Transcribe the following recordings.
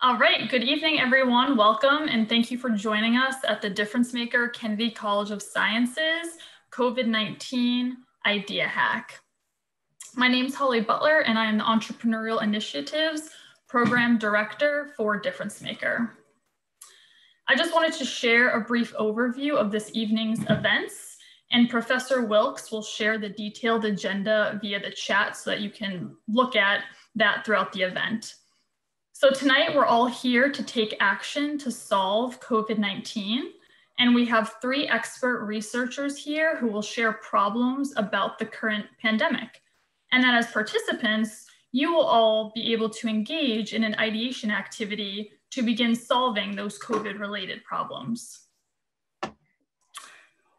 All right, good evening, everyone. Welcome, and thank you for joining us at the Difference Maker Kennedy College of Sciences COVID-19 Idea Hack. My name is Holly Butler, and I am the Entrepreneurial Initiatives Program Director for Difference Maker. I just wanted to share a brief overview of this evening's events, and Professor Wilkes will share the detailed agenda via the chat so that you can look at that throughout the event. So tonight we're all here to take action to solve COVID-19. And we have three expert researchers here who will share problems about the current pandemic. And then as participants, you will all be able to engage in an ideation activity to begin solving those COVID related problems.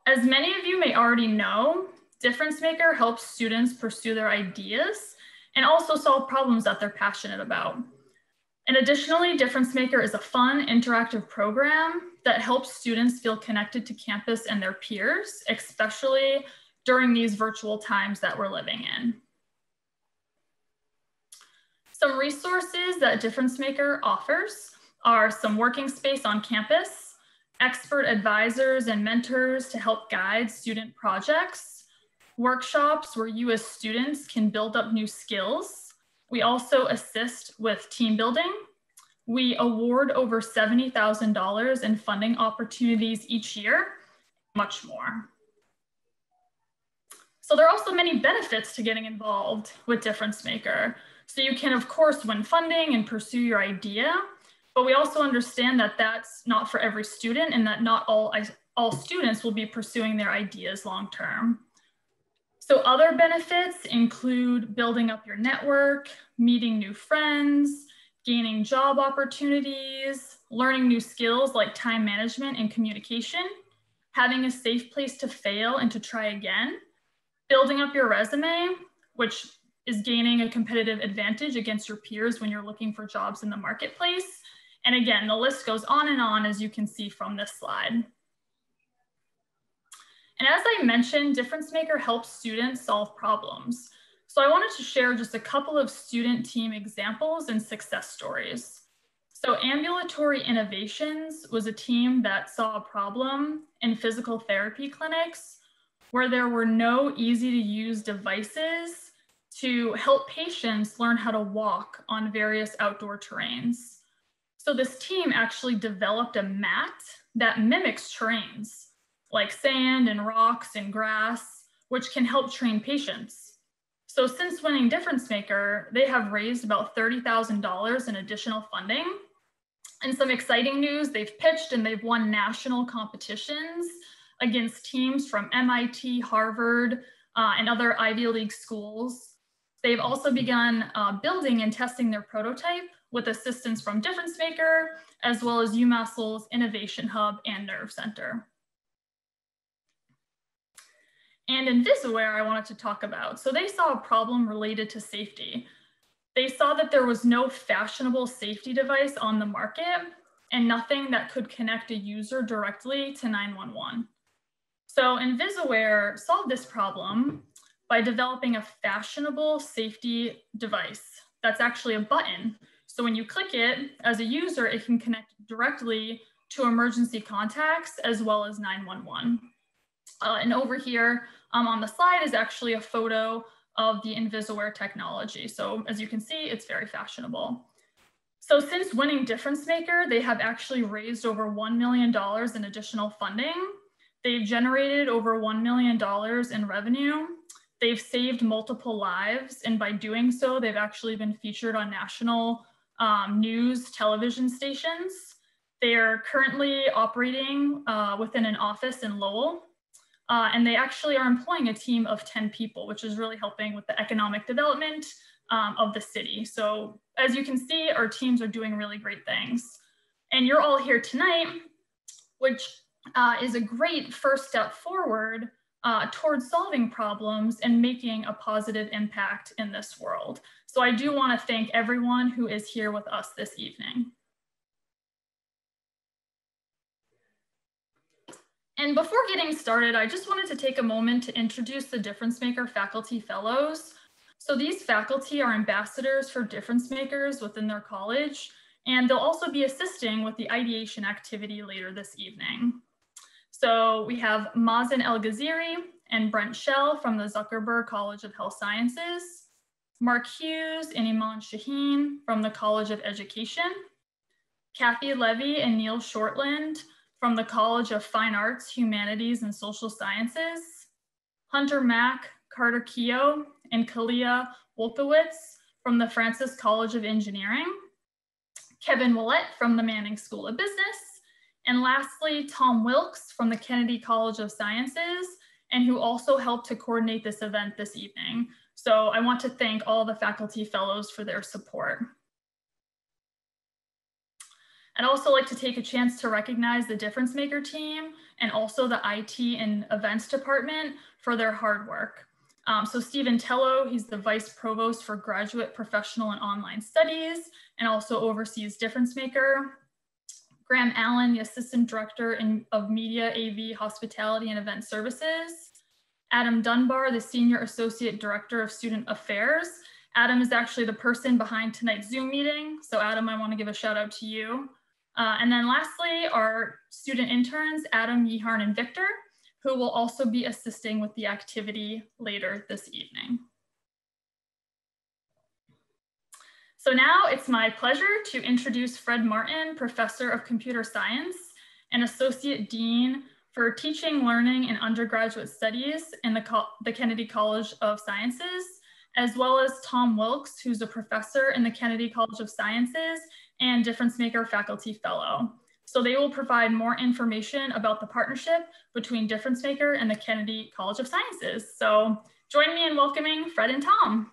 As many of you may already know, Difference Maker helps students pursue their ideas and also solve problems that they're passionate about. And additionally, Difference Maker is a fun, interactive program that helps students feel connected to campus and their peers, especially during these virtual times that we're living in. Some resources that Difference Maker offers are some working space on campus, expert advisors and mentors to help guide student projects, workshops where you as students can build up new skills. We also assist with team building. We award over $70,000 in funding opportunities each year, much more. So there are also many benefits to getting involved with Difference Maker. So you can of course win funding and pursue your idea, but we also understand that that's not for every student and that not all, all students will be pursuing their ideas long term. So other benefits include building up your network, meeting new friends, gaining job opportunities, learning new skills like time management and communication, having a safe place to fail and to try again, building up your resume, which is gaining a competitive advantage against your peers when you're looking for jobs in the marketplace, and again, the list goes on and on as you can see from this slide. And as I mentioned, Difference Maker helps students solve problems. So I wanted to share just a couple of student team examples and success stories. So Ambulatory Innovations was a team that saw a problem in physical therapy clinics where there were no easy to use devices to help patients learn how to walk on various outdoor terrains. So this team actually developed a mat that mimics terrains like sand and rocks and grass, which can help train patients. So since winning Difference Maker, they have raised about $30,000 in additional funding. And some exciting news, they've pitched and they've won national competitions against teams from MIT, Harvard, uh, and other Ivy League schools. They've also begun uh, building and testing their prototype with assistance from Difference Maker, as well as UMass Lowell's Innovation Hub and Nerve Center. And in Invisaware I wanted to talk about. So they saw a problem related to safety. They saw that there was no fashionable safety device on the market and nothing that could connect a user directly to 911. So Invisaware solved this problem by developing a fashionable safety device that's actually a button so when you click it as a user, it can connect directly to emergency contacts as well as 911. Uh, and over here um, on the slide is actually a photo of the Invisaware technology. So as you can see, it's very fashionable. So since winning Difference Maker, they have actually raised over $1 million in additional funding. They've generated over $1 million in revenue. They've saved multiple lives. And by doing so, they've actually been featured on national um, news television stations. They are currently operating uh, within an office in Lowell. Uh, and they actually are employing a team of 10 people, which is really helping with the economic development um, of the city. So as you can see, our teams are doing really great things. And you're all here tonight, which uh, is a great first step forward uh, towards solving problems and making a positive impact in this world. So I do want to thank everyone who is here with us this evening. And before getting started, I just wanted to take a moment to introduce the Difference Maker Faculty Fellows. So these faculty are ambassadors for difference makers within their college, And they'll also be assisting with the ideation activity later this evening. So we have Mazen El Ghaziri and Brent Shell from the Zuckerberg College of Health Sciences, Mark Hughes and Iman Shaheen from the College of Education, Kathy Levy and Neil Shortland from the College of Fine Arts, Humanities, and Social Sciences, Hunter Mack, Carter Keogh, and Kelilah Wolkowicz from the Francis College of Engineering, Kevin Willett from the Manning School of Business, and lastly, Tom Wilkes from the Kennedy College of Sciences, and who also helped to coordinate this event this evening. So I want to thank all the faculty fellows for their support. I'd also like to take a chance to recognize the Difference Maker team and also the IT and events department for their hard work. Um, so Stephen Tello, he's the Vice Provost for Graduate Professional and Online Studies and also oversees Difference Maker. Graham Allen, the Assistant Director in, of Media, AV, Hospitality, and Event Services. Adam Dunbar, the Senior Associate Director of Student Affairs. Adam is actually the person behind tonight's Zoom meeting. So Adam, I wanna give a shout out to you. Uh, and then lastly, our student interns, Adam, Yeharn, and Victor, who will also be assisting with the activity later this evening. So now it's my pleasure to introduce Fred Martin, Professor of Computer Science and Associate Dean for Teaching, Learning, and Undergraduate Studies in the, the Kennedy College of Sciences, as well as Tom Wilkes, who's a professor in the Kennedy College of Sciences and Difference Maker Faculty Fellow. So they will provide more information about the partnership between Difference Maker and the Kennedy College of Sciences. So join me in welcoming Fred and Tom.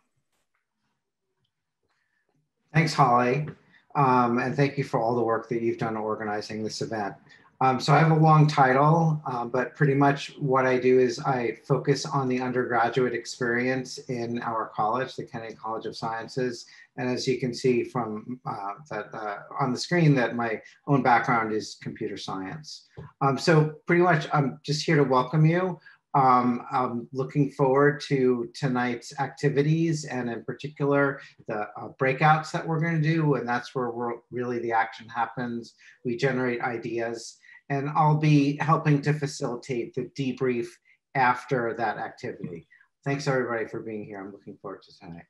Thanks, Holly. Um, and thank you for all the work that you've done organizing this event. Um, so I have a long title, um, but pretty much what I do is I focus on the undergraduate experience in our college, the Kennedy College of Sciences. And as you can see from uh, that uh, on the screen that my own background is computer science. Um, so pretty much I'm just here to welcome you. Um, I'm looking forward to tonight's activities and in particular the uh, breakouts that we're going to do. And that's where really the action happens. We generate ideas and I'll be helping to facilitate the debrief after that activity. Thanks everybody for being here. I'm looking forward to tonight.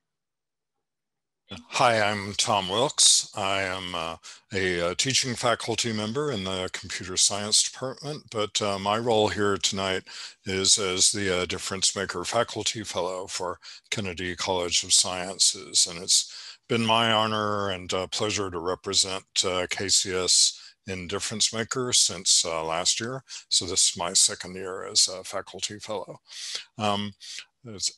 Hi, I'm Tom Wilkes. I am uh, a, a, teaching faculty member in the computer science department, but uh, my role here tonight is as the uh, Difference Maker Faculty Fellow for Kennedy College of Sciences. And it's been my honor and uh, pleasure to represent uh, KCS in Difference Maker since uh, last year. So this is my second year as a faculty fellow. Um,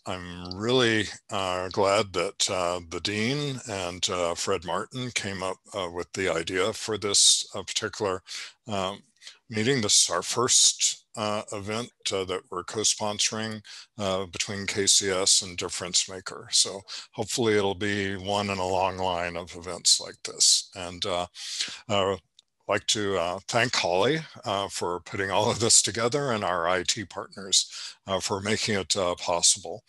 I'm really uh, glad that uh, the dean and uh, Fred Martin came up uh, with the idea for this uh, particular um, meeting. This is our first uh, event that we're co-sponsoring between KCS and Difference Maker. So hopefully it'll be one in a long line of events like this. And like to uh, thank Holly uh, for putting all of this together and our IT partners uh, for making it uh, possible.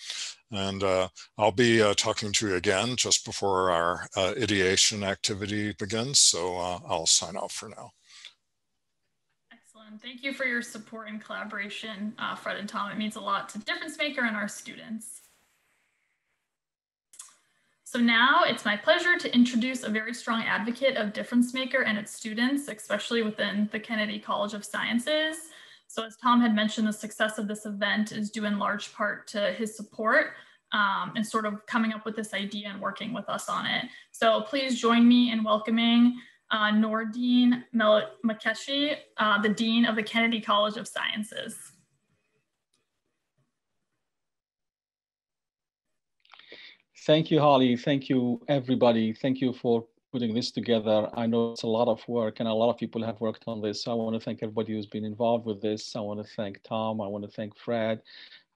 And uh, I'll be uh, talking to you again just before our ideation activity begins. So I'll sign off for now. Excellent. Thank you for your support and collaboration, Fred and Tom. It means a lot to Difference Maker and our students. So now it's my pleasure to introduce a very strong advocate of Difference Maker and its students, especially within the Kennedy College of Sciences. So as Tom had mentioned, the success of this event is due in large part to his support um, and sort of coming up with this idea and working with us on it. So please join me in welcoming uh, Noureddine Melikechi, uh, the Dean of the Kennedy College of Sciences. Thank you, Holly. Thank you, everybody. Thank you for putting this together. I know it's a lot of work and a lot of people have worked on this. So I want to thank everybody who's been involved with this. I want to thank Tom. I want to thank Fred,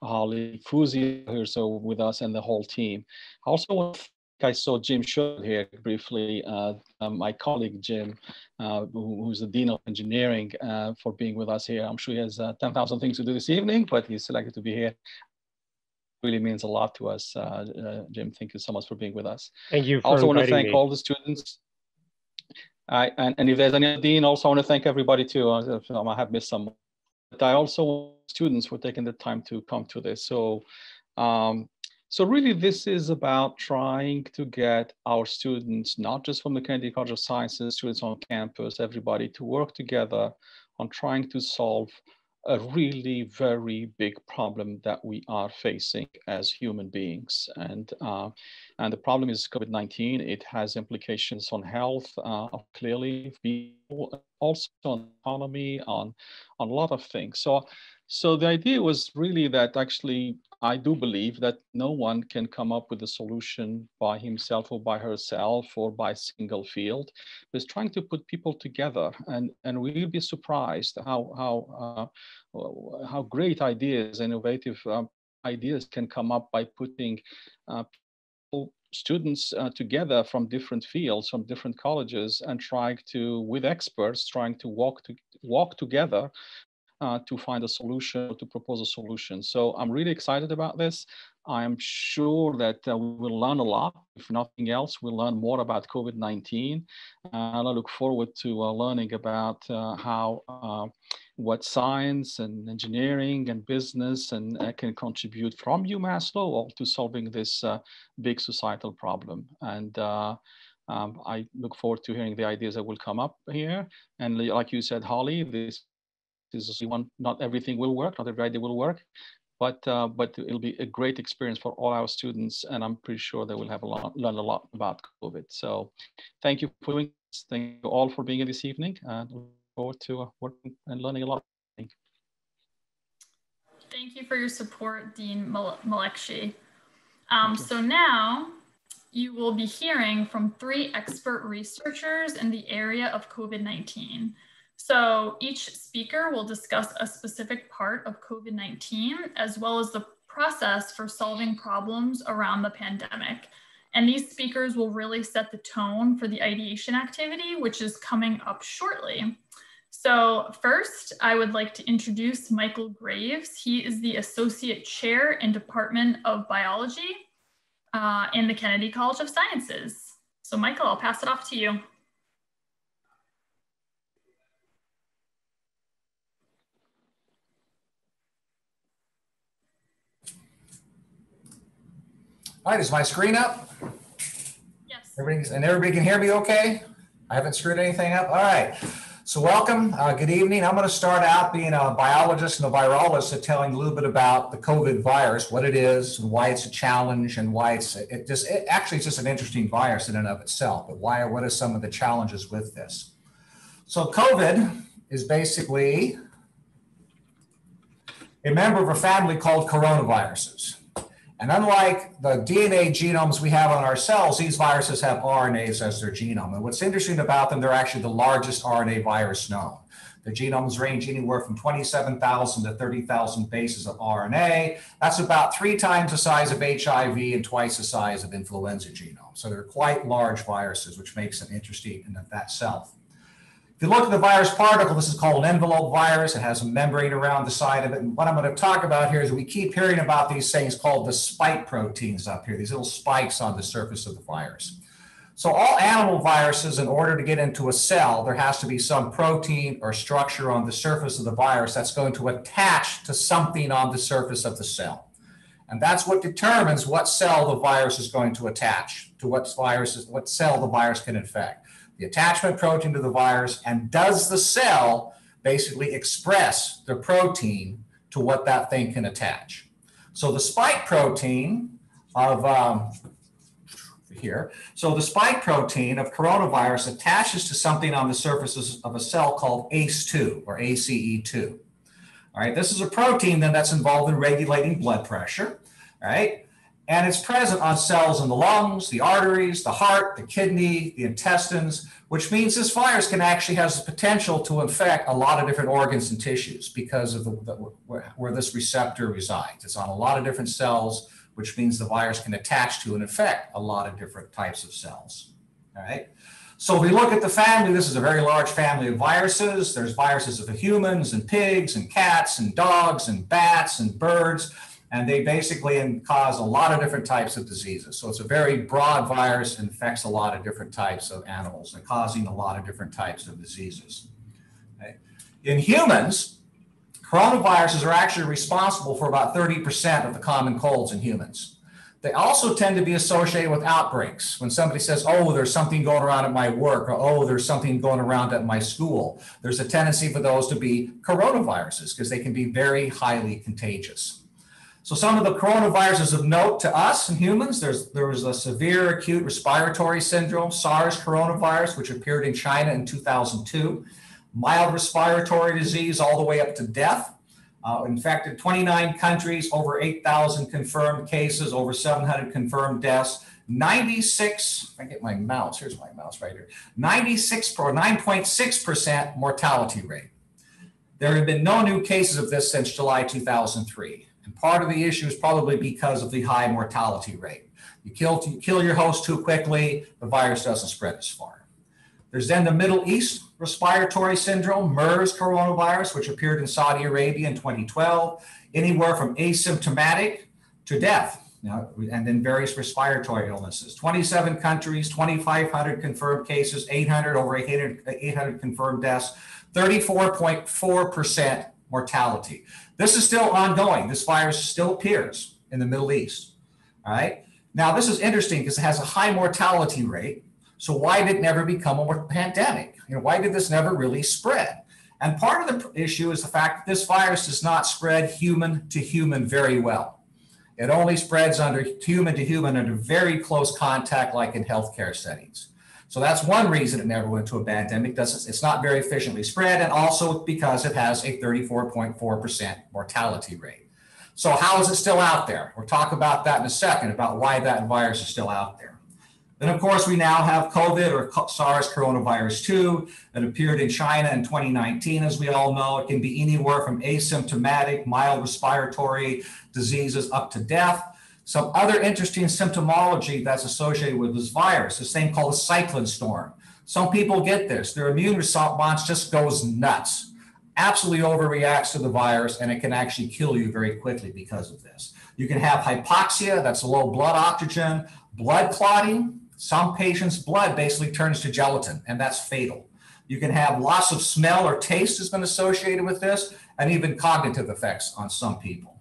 Holly, Fuzi here so with us and the whole team. I also want to I saw Jim Shaw here briefly, uh, uh, my colleague Jim, uh, who, who's the Dean of Engineering, uh, for being with us here. I'm sure he has uh, 10,000 things to do this evening, but he's selected to be here really means a lot to us. Uh, uh, Jim, thank you so much for being with us. Thank you. I also want to thank me. all the students. I, and, and if there's any Dean, also I want to thank everybody too. I have missed some. But I also students for taking the time to come to this. So, um, so really this is about trying to get our students, not just from the Kennedy College of Sciences, students on campus, everybody to work together on trying to solve a really very big problem that we are facing as human beings. And, uh, and the problem is COVID-19. It has implications on health, uh, clearly, also on economy, on, on a lot of things. So, so the idea was really that actually I do believe that no one can come up with a solution by himself or by herself or by single field. It's trying to put people together, and and we'll be surprised how how uh, how great ideas, innovative um, ideas can come up by putting uh, people, students uh, together from different fields, from different colleges, and trying to, with experts, trying to walk to walk together uh, to find a solution, to propose a solution. So I'm really excited about this. I'm sure that uh, we will learn a lot. If nothing else, we'll learn more about COVID-19. and I look forward to uh, learning about uh, how uh, what science and engineering and business and uh, can contribute from UMass Lowell to solving this big societal problem. And um, I look forward to hearing the ideas that will come up here. And like you said, Holly, this is one, not everything will work, not every idea will work, but uh, but it'll be a great experience for all our students, and I'm pretty sure they will have a lot, learn a lot about COVID. So, thank you for doing this. Thank you all for being here this evening, and look forward to uh, working and learning a lot. Thank you for your support, Dean Melikechi. Um, so now you will be hearing from three expert researchers in the area of COVID-19. So each speaker will discuss a specific part of COVID-19 as well as the process for solving problems around the pandemic. And these speakers will really set the tone for the ideation activity, which is coming up shortly. So first, I would like to introduce Michael Graves. He is the Associate Chair in Department of Biology uh, in the Kennedy College of Sciences. So Michael, I'll pass it off to you. All right, is my screen up? Yes. Everybody, and everybody can hear me okay? I haven't screwed anything up? All right. So welcome, uh, good evening. I'm going to start out being a biologist and a virologist and telling a little bit about the COVID virus, what it is, and why it's a challenge, and why it's it just it, actually it's just an interesting virus in and of itself. But why? What are some of the challenges with this? So COVID is basically a member of a family called coronaviruses. And unlike the DNA genomes we have on our cells, these viruses have RNAs as their genome. And what's interesting about them, they're actually the largest RNA virus known. The genomes range anywhere from 27,000 to 30,000 bases of RNA. That's about three times the size of HIV and twice the size of influenza genome. So they're quite large viruses, which makes them interesting in that self. You look at the virus particle, this is called an envelope virus. It has a membrane around the side of it. And what I'm going to talk about here is we keep hearing about these things called the spike proteins up here, these little spikes on the surface of the virus. So all animal viruses, in order to get into a cell, there has to be some protein or structure on the surface of the virus that's going to attach to something on the surface of the cell. And that's what determines what cell the virus is going to attach to what virus, is, what cell the virus can infect attachment protein to the virus, and does the cell basically express the protein to what that thing can attach? So the spike protein of um, here, so the spike protein of coronavirus attaches to something on the surfaces of a cell called ACE2 or ACE2. All right, this is a protein then that's involved in regulating blood pressure. All right, and it's present on cells in the lungs, the arteries, the heart, the kidney, the intestines, which means this virus can actually has the potential to infect a lot of different organs and tissues because of the, the where, where, this receptor resides. It's on a lot of different cells, which means the virus can attach to and infect a lot of different types of cells. All right. So if we look at the family, this is a very large family of viruses. There's viruses of the humans and pigs and cats and dogs and bats and birds. And they basically cause a lot of different types of diseases. So it's a very broad virus, and infects a lot of different types of animals and causing a lot of different types of diseases. Okay. In humans, coronaviruses are actually responsible for about 30% of the common colds in humans. They also tend to be associated with outbreaks. When somebody says, oh, there's something going around at my work, or oh, there's something going around at my school, there's a tendency for those to be coronaviruses because they can be very highly contagious. So some of the coronaviruses of note to us and humans, there's, there was a severe acute respiratory syndrome, SARS coronavirus, which appeared in China in 2002, mild respiratory disease all the way up to death. Uh, infected 29 countries, over 8,000 confirmed cases, over 700 confirmed deaths. 96, I get my mouse, here's my mouse right here, 96 or 9.6% mortality rate. There have been no new cases of this since July 2003. Part of the issue is probably because of the high mortality rate. You kill, you kill your host too quickly, the virus doesn't spread as far. There's then the Middle East respiratory syndrome, MERS coronavirus, which appeared in Saudi Arabia in 2012, anywhere from asymptomatic to death, and then various respiratory illnesses. 27 countries, 2,500 confirmed cases, 800 over 800, 800 confirmed deaths, 34.4% mortality. This is still ongoing. This virus still appears in the Middle East. All right. Now, this is interesting because it has a high mortality rate. So, why did it never become a pandemic? You know, why did this never really spread? And part of the issue is the fact that this virus does not spread human to human very well. It only spreads under human to human under very close contact, like in healthcare settings. So that's one reason it never went to a pandemic. Does it's not very efficiently spread, and also because it has a 34.4% mortality rate. So how is it still out there? We'll talk about that in a second about why that virus is still out there. Then, of course, we now have COVID or SARS coronavirus 2 that appeared in China in 2019. As we all know, it can be anywhere from asymptomatic, mild respiratory diseases up to death. Some other interesting symptomology that's associated with this virus, this thing called a cytokine storm. Some people get this, their immune response just goes nuts, absolutely overreacts to the virus, and it can actually kill you very quickly because of this. You can have hypoxia, that's a low blood oxygen, blood clotting, some patients' blood basically turns to gelatin, and that's fatal. You can have loss of smell or taste has been associated with this, and even cognitive effects on some people.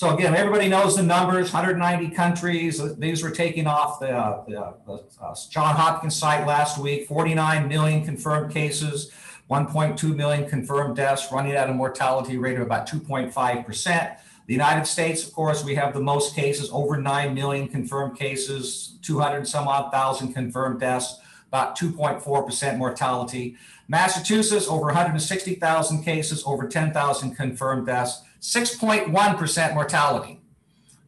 So again, everybody knows the numbers, 190 countries. These were taking off the, the uh, John Hopkins site last week, 49 million confirmed cases, 1.2 million confirmed deaths, running at a mortality rate of about 2.5%. The United States, of course, we have the most cases, over 9 million confirmed cases, 200 some odd thousand confirmed deaths, about 2.4% mortality. Massachusetts, over 160,000 cases, over 10,000 confirmed deaths, 6.1% mortality.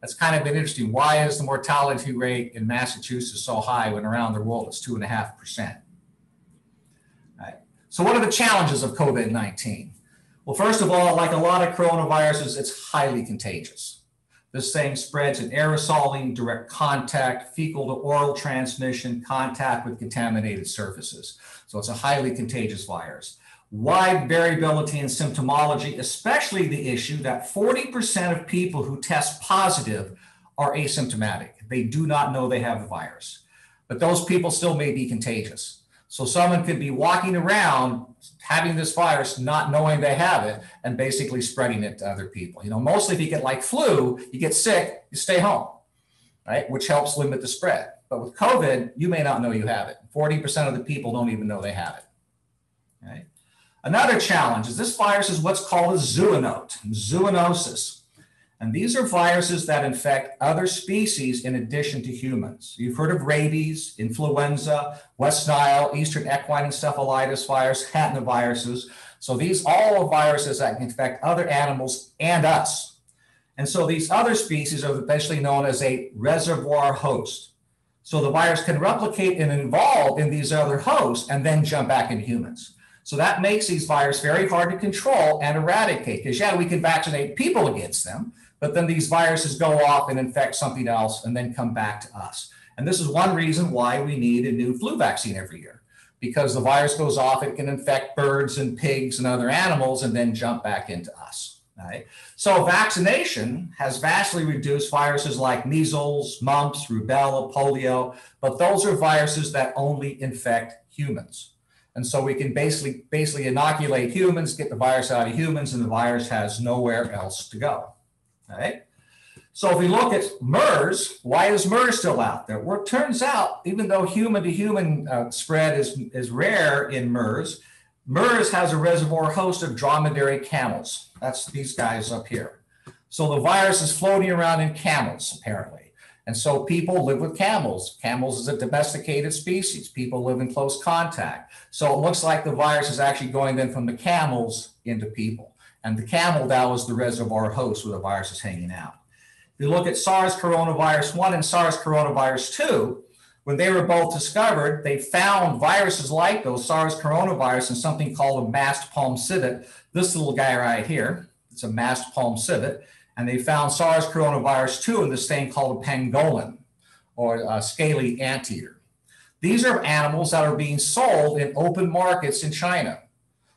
That's kind of been interesting. Why is the mortality rate in Massachusetts so high when around the world it's 2.5%? Right. So, what are the challenges of COVID 19? Well, first of all, like a lot of coronaviruses, it's highly contagious. This thing spreads in aerosoling, direct contact, fecal to oral transmission, contact with contaminated surfaces. So it's a highly contagious virus. Wide variability in symptomology, especially the issue that 40% of people who test positive are asymptomatic. They do not know they have the virus, but those people still may be contagious. So someone could be walking around having this virus, not knowing they have it, and basically spreading it to other people. You know, mostly if you get like flu, you get sick, you stay home, right? Which helps limit the spread. But with COVID, you may not know you have it. 40% of the people don't even know they have it. Right? Another challenge is this virus is what's called a zoonote, zoonosis. And these are viruses that infect other species in addition to humans. You've heard of rabies, influenza, West Nile, Eastern equine encephalitis virus, viruses. So these all are viruses that can infect other animals and us. And so these other species are eventually known as a reservoir host. So the virus can replicate and evolve in these other hosts and then jump back in humans. So that makes these viruses very hard to control and eradicate. Because yeah, we can vaccinate people against them, but then these viruses go off and infect something else and then come back to us. And this is one reason why we need a new flu vaccine every year, because the virus goes off, it can infect birds and pigs and other animals and then jump back into us. Right? So vaccination has vastly reduced viruses like measles, mumps, rubella, polio, but those are viruses that only infect humans. And so we can basically basically inoculate humans, get the virus out of humans, and the virus has nowhere else to go. Right? So if we look at MERS, why is MERS still out there? Well, it turns out, even though human to human uh, spread is, is rare in MERS, MERS has a reservoir host of dromedary camels. That's these guys up here. So the virus is floating around in camels, apparently. And so people live with camels. Camels is a domesticated species. People live in close contact. So it looks like the virus is actually going then from the camels into people. And the camel now is the reservoir host where the virus is hanging out. If you look at SARS coronavirus 1 and SARS coronavirus 2, when they were both discovered, they found viruses like those SARS coronavirus in something called a masked palm civet. This little guy right here, it's a masked palm civet. And they found SARS coronavirus 2 in this thing called a pangolin or a scaly anteater. These are animals that are being sold in open markets in China.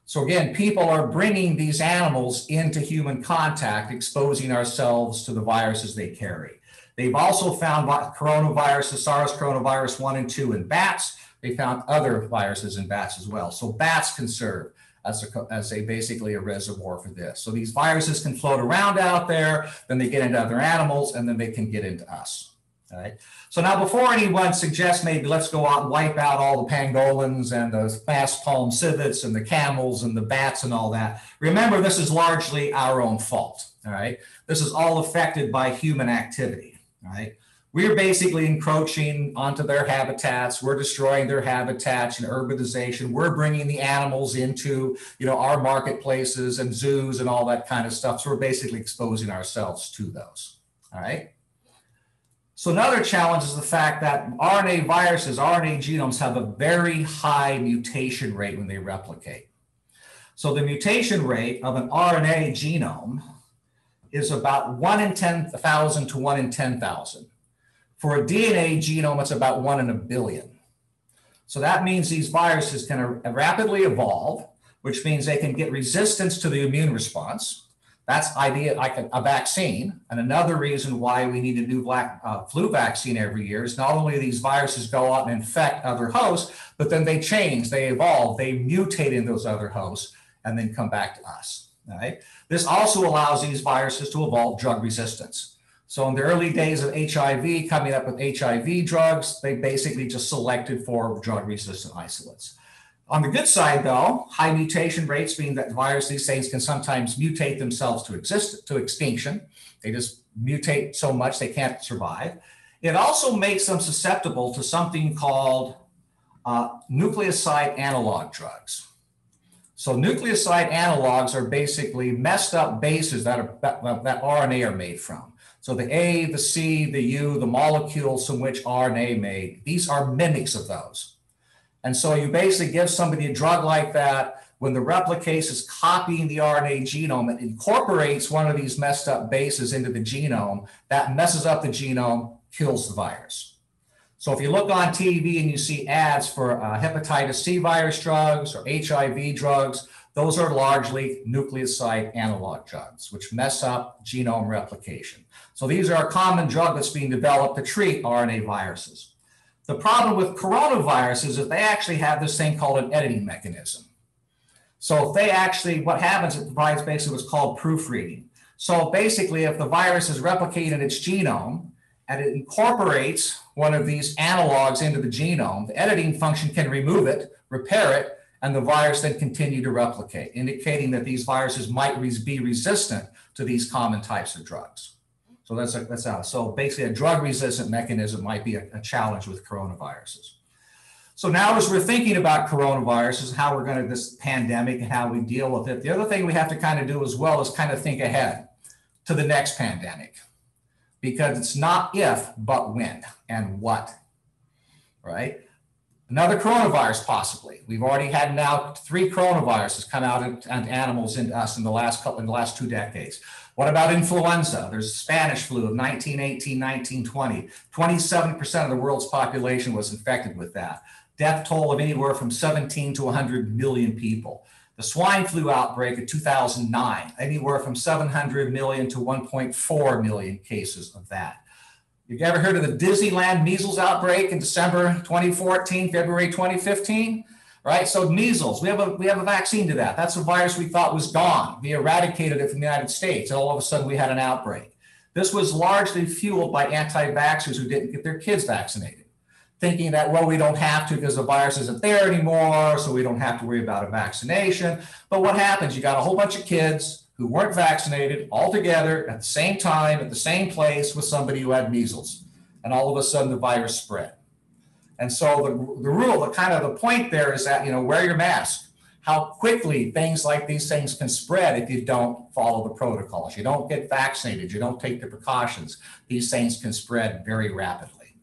So again, people are bringing these animals into human contact, exposing ourselves to the viruses they carry. They've also found coronaviruses, SARS coronavirus 1 and 2 in bats. They found other viruses in bats as well. So bats can serve as a, as a basically a reservoir for this. So these viruses can float around out there, then they get into other animals, and then they can get into us. All right. So now, before anyone suggests maybe let's go out and wipe out all the pangolins and the fast palm civets and the camels and the bats and all that, remember this is largely our own fault. All right. This is all affected by human activity. All right. We're basically encroaching onto their habitats. We're destroying their habitats and urbanization. We're bringing the animals into, you know, our marketplaces and zoos and all that kind of stuff. So we're basically exposing ourselves to those. All right. So another challenge is the fact that RNA viruses, RNA genomes have a very high mutation rate when they replicate. So the mutation rate of an RNA genome is about one in 10,000 to one in 10,000. For a DNA genome, it's about one in a billion. So that means these viruses can rapidly evolve, which means they can get resistance to the immune response. That's idea like a, a, vaccine. And another reason why we need a new black uh, flu vaccine every year is not only these viruses go out and infect other hosts, but then they change, they evolve, they mutate in those other hosts, and then come back to us. Right? This also allows these viruses to evolve drug resistance. So in the early days of HIV, coming up with HIV drugs, they basically just selected for drug resistant isolates. On the good side, though, high mutation rates mean that virus, these things can sometimes mutate themselves to exist to extinction. They just mutate so much they can't survive. It also makes them susceptible to something called uh, nucleoside analog drugs. So nucleoside analogs are basically messed up bases that, are, that, that RNA are made from. So the A, the C, the U, the molecules from which RNA made, these are mimics of those. And so you basically give somebody a drug like that when the replicase is copying the RNA genome, it incorporates one of these messed up bases into the genome. That messes up the genome, kills the virus. So if you look on TV and you see ads for uh, hepatitis C virus drugs or HIV drugs, those are largely nucleoside analog drugs, which mess up genome replication. So these are a common drug that's being developed to treat RNA viruses. The problem with coronavirus is they actually have this thing called an editing mechanism. So if they actually, what happens, it provides basically what's called proofreading. So basically, if the virus is replicated its genome and it incorporates one of these analogs into the genome, the editing function can remove it, repair it, and the virus then continue to replicate, indicating that these viruses might be resistant to these common types of drugs. So that's a, that's out. So basically, a drug resistant mechanism might be a, a challenge with coronaviruses. So now, as we're thinking about coronaviruses, how we're going to this pandemic and how we deal with it, the other thing we have to kind of do as well is kind of think ahead to the next pandemic, because it's not if, but when and what, right? Another coronavirus, possibly. We've already had now three coronaviruses come out and animals into us in the last couple in the last two decades. What about influenza? There's Spanish flu of 1918, 1920. 27% of the world's population was infected with that. Death toll of anywhere from 17 to 100 million people. The swine flu outbreak of 2009, anywhere from 700 million to 1.4 million cases of that. You've ever heard of the Disneyland measles outbreak in December 2014, February 2015? Right, so measles, we have a we have a vaccine to that. That's a virus we thought was gone. We eradicated it from the United States. And all of a sudden, we had an outbreak. This was largely fueled by anti-vaxxers who didn't get their kids vaccinated, thinking that well, we don't have to because the virus isn't there anymore, so we don't have to worry about a vaccination. But what happens? You got a whole bunch of kids who weren't vaccinated all together at the same time, at the same place with somebody who had measles. And all of a sudden the virus spread. And so the, the rule, the kind of the point there is that, you know, wear your mask. How quickly things like these things can spread if you don't follow the protocols. You don't get vaccinated, you don't take the precautions. These things can spread very rapidly.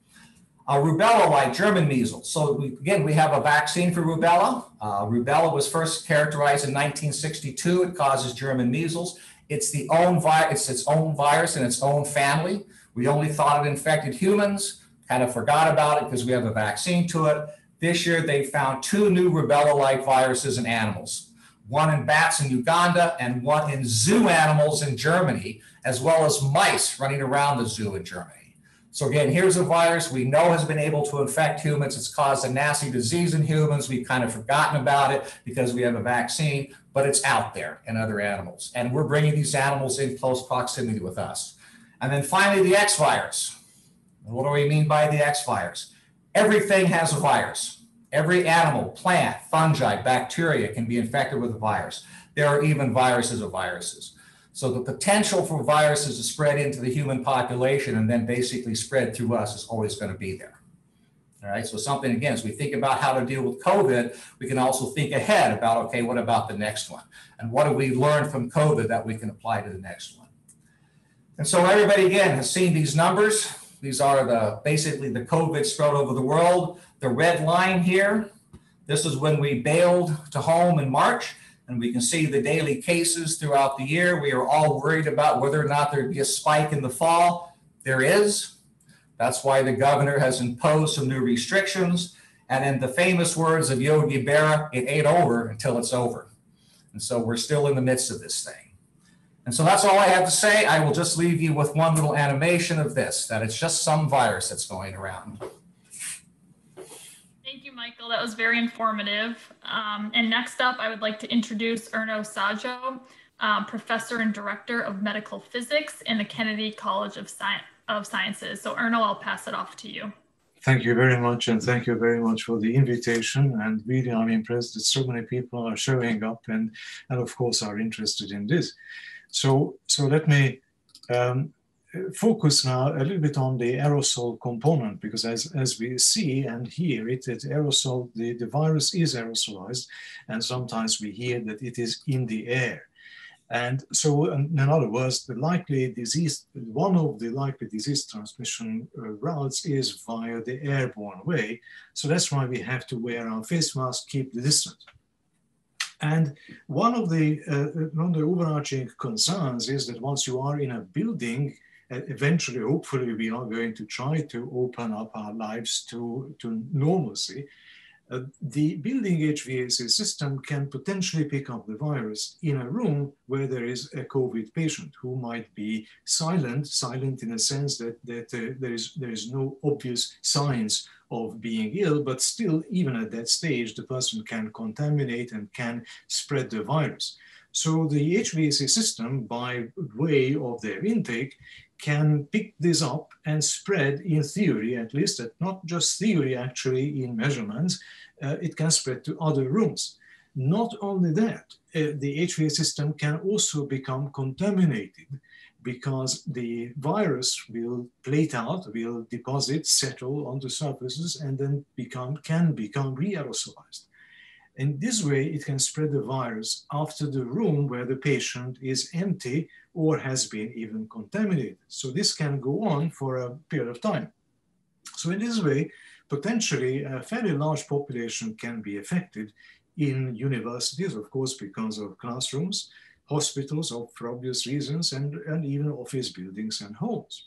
Uh, rubella, like German measles. So we, again, we have a vaccine for rubella. Uh, rubella was first characterized in 1962. It causes German measles. It's the own vi- it's its own virus in its own family. We only thought it infected humans, kind of forgot about it because we have a vaccine to it. This year, they found two new rubella-like viruses in animals, one in bats in Uganda and one in zoo animals in Germany, as well as mice running around the zoo in Germany. So again, here's a virus we know has been able to infect humans. It's caused a nasty disease in humans. We've kind of forgotten about it because we have a vaccine, but it's out there in other animals. And we're bringing these animals in close proximity with us. And then finally, the X virus. What do we mean by the X virus? Everything has a virus. Every animal, plant, fungi, bacteria can be infected with a virus. There are even viruses of viruses. So the potential for viruses to spread into the human population and then basically spread through us is always going to be there. All right. So something again, as we think about how to deal with COVID, we can also think ahead about okay, what about the next one? And what do we learn from COVID that we can apply to the next one? And so everybody again has seen these numbers. These are the basically the COVID spread over the world. The red line here, this is when we bailed to home in March and we can see the daily cases throughout the year. We are all worried about whether or not there'd be a spike in the fall. There is. That's why the governor has imposed some new restrictions. And in the famous words of Yogi Berra, it ain't over until it's over. And so we're still in the midst of this thing. And so that's all I have to say. I will just leave you with one little animation of this that it's just some virus that's going around. Thank you, Michael. That was very informative. Um, and next up, I would like to introduce Erno Sajo, uh, Professor and Director of Medical Physics in the Kennedy College of, Sci of Sciences. So Erno, I'll pass it off to you. Thank you very much, and thank you very much for the invitation. And really, I'm impressed that so many people are showing up and, and of course, are interested in this. So, so let me um, focus now a little bit on the aerosol component because as, as we see and hear it, aerosol, the, the virus is aerosolized and sometimes we hear that it is in the air. And so, in other words, the likely disease, one of the likely disease transmission uh, routes is via the airborne way. So that's why we have to wear our face mask, keep the distance. And one of the, uh, one of the overarching concerns is that once you are in a building, eventually, hopefully, we are going to try to open up our lives to, to normalcy. Uh, the building HVAC system can potentially pick up the virus in a room where there is a COVID patient who might be silent, silent in a sense that, that uh, there, is, there is no obvious signs of being ill, but still, even at that stage, the person can contaminate and can spread the virus. So the HVAC system, by way of their intake, can pick this up and spread in theory, at least, not just theory actually in measurements, uh, it can spread to other rooms. Not only that, uh, the HVAC system can also become contaminated because the virus will plate out, will deposit, settle onto surfaces, and then become can become re-aerosolized. In this way, it can spread the virus after the room where the patient is empty or has been even contaminated. So this can go on for a period of time. So in this way, potentially a fairly large population can be affected in universities, of course, because of classrooms, hospitals for obvious reasons, and, and even office buildings and homes.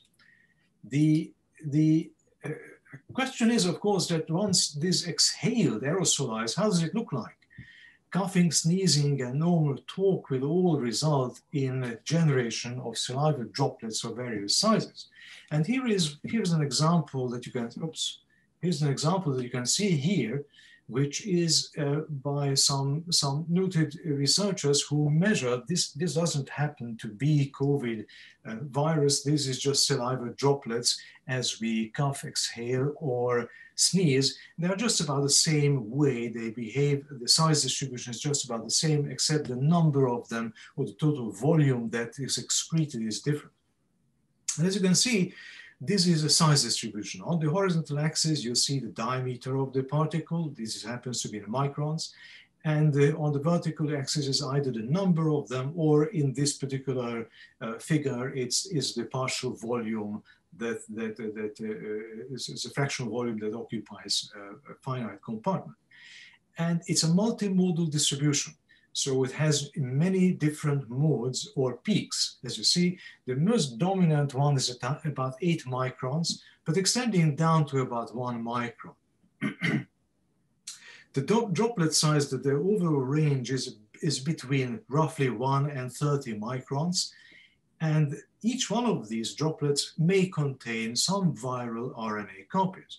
The, the uh, question is, of course, that once this exhaled, aerosolized, how does it look like? coughing, sneezing, and normal talk will all result in a generation of saliva droplets of various sizes. And here is here's an example that you can, oops, here's an example that you can see here, which is uh, by some, some noted researchers who measure this, this doesn't happen to be COVID uh, virus, this is just saliva droplets as we cough, exhale, or sneeze. They're just about the same way they behave. The size distribution is just about the same, except the number of them or the total volume that is excreted is different. And as you can see, this is a size distribution. On the horizontal axis, you see the diameter of the particle. This happens to be in microns. And uh, on the vertical axis is either the number of them, or in this particular uh, figure, it's is the partial volume that, that, that uh, is, is, a fractional volume that occupies uh, a finite compartment. And it's a multimodal distribution. So it has many different modes or peaks. As you see, the most dominant one is about eight microns, but extending down to about one micron. the droplet size, that the overall range is, is between roughly one and 30 microns. And each one of these droplets may contain some viral RNA copies.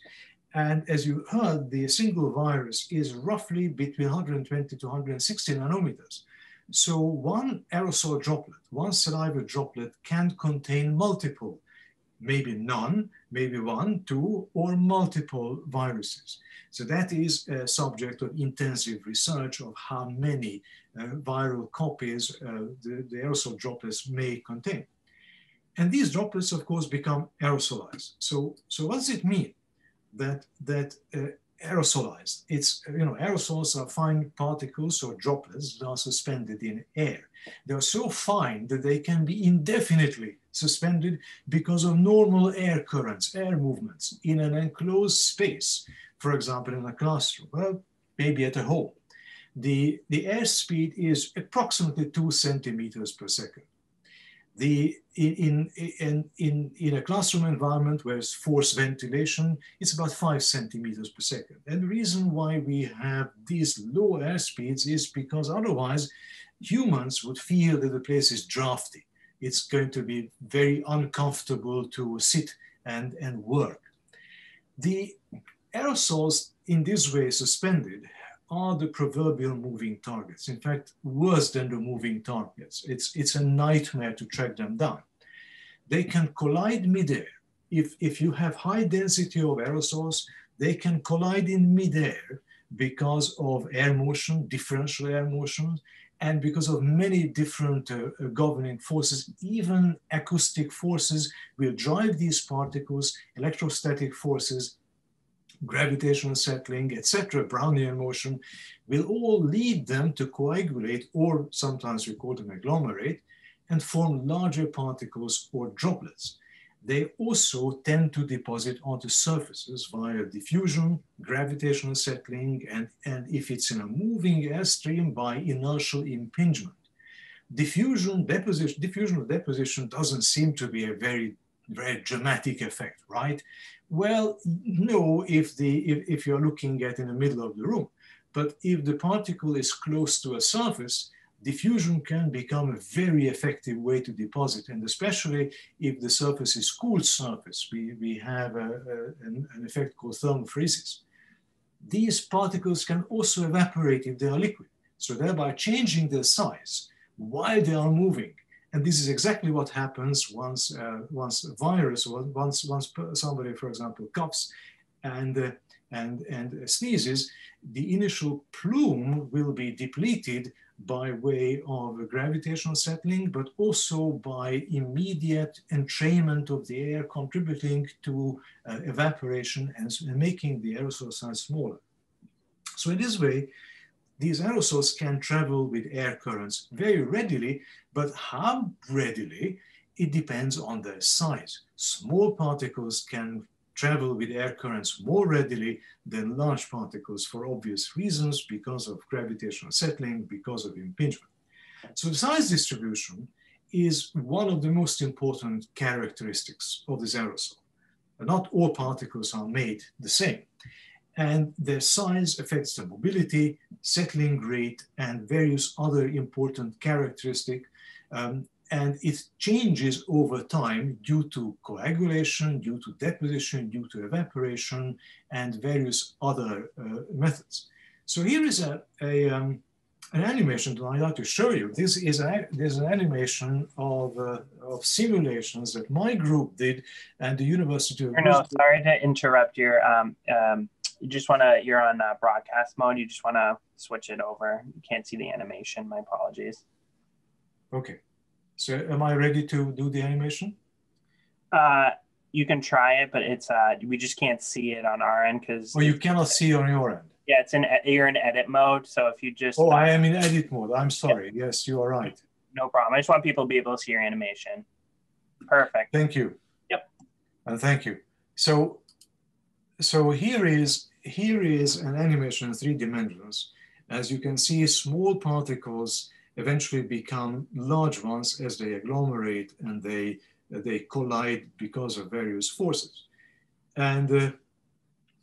And as you heard, the single virus is roughly between 120 to 160 nanometers. So one aerosol droplet, one saliva droplet can contain multiple, maybe none, maybe one, two, or multiple viruses. So that is a subject of intensive research of how many uh, viral copies uh, the, the aerosol droplets may contain. And these droplets, of course, become aerosolized. So, so what does it mean? That that uh, aerosolized. It's you know aerosols are fine particles or droplets that are suspended in air. They are so fine that they can be indefinitely suspended because of normal air currents, air movements in an enclosed space. For example, in a classroom, well, maybe at a home. The, the air speed is approximately two centimeters per second the in, in, in, in a classroom environment where it's forced ventilation, it's about five centimeters per second. And the reason why we have these low air speeds is because otherwise humans would feel that the place is drafty. It's going to be very uncomfortable to sit and, and work. The aerosols in this way suspended are the proverbial moving targets. In fact, worse than the moving targets. It's, it's a nightmare to track them down. They can collide midair. If, if you have high density of aerosols, they can collide in midair because of air motion, differential air motion, and because of many different uh, uh governing forces, even acoustic forces will drive these particles, electrostatic forces, gravitational settling, etc., Brownian motion, will all lead them to coagulate, or sometimes we call them agglomerate, and form larger particles or droplets. They also tend to deposit onto surfaces via diffusion, gravitational settling, and, and if it's in a moving airstream, by inertial impingement. Diffusion deposition, diffusion deposition doesn't seem to be a very, very dramatic effect, right? Well, no, if, the, if, if you're looking at in the middle of the room. But if the particle is close to a surface, diffusion can become a very effective way to deposit. And especially if the surface is cooled surface, we, we have a, a, an, an effect called thermophoresis. These particles can also evaporate if they are liquid. So thereby changing their size while they are moving and this is exactly what happens once, uh, once a virus once, once somebody, for example, coughs and, uh, and, and sneezes, the initial plume will be depleted by way of gravitational settling, but also by immediate entrainment of the air contributing to uh, evaporation and, and making the aerosol size smaller. So in this way, these aerosols can travel with air currents very readily, but how readily, it depends on their size. Small particles can travel with air currents more readily than large particles for obvious reasons because of gravitational settling, because of impingement. So the size distribution is one of the most important characteristics of this aerosol. Not all particles are made the same. And their size affects the mobility, settling rate, and various other important characteristics. Um, and it changes over time due to coagulation, due to deposition, due to evaporation, and various other uh, methods. So here is a, a um, an animation that I'd like to show you. This is, a, this is an animation of, uh, of simulations that my group did and the University of No, sorry to interrupt your, um, um, you just want to, you're on uh, broadcast mode. You just want to switch it over. You can't see the animation. My apologies. Okay. So am I ready to do the animation? Uh, you can try it, but it's uh, we just can't see it on our end because. Oh, you cannot see on your end. Yeah, it's in you're in edit mode. So if you just. Oh, uh, I am in edit mode. I'm sorry. Yes, you are right. No problem. I just want people to be able to see your animation. Perfect. Thank you. Yep. And thank you. So, so here is here is an animation in three dimensions. As you can see, small particles eventually become large ones as they agglomerate and they, they collide because of various forces. And, uh,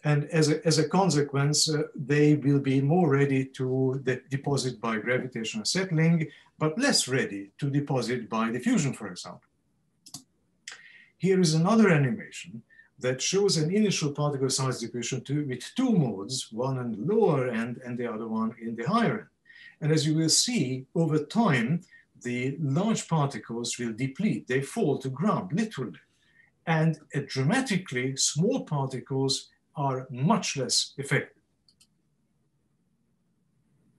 and as, a, as a consequence, uh, they will be more ready to de deposit by gravitational settling, but less ready to deposit by diffusion, for example. Here is another animation that shows an initial particle size distribution to, with two modes, one in the lower end and the other one in the higher end. And as you will see, over time, the large particles will deplete. They fall to ground, literally. And uh, dramatically, small particles are much less effective.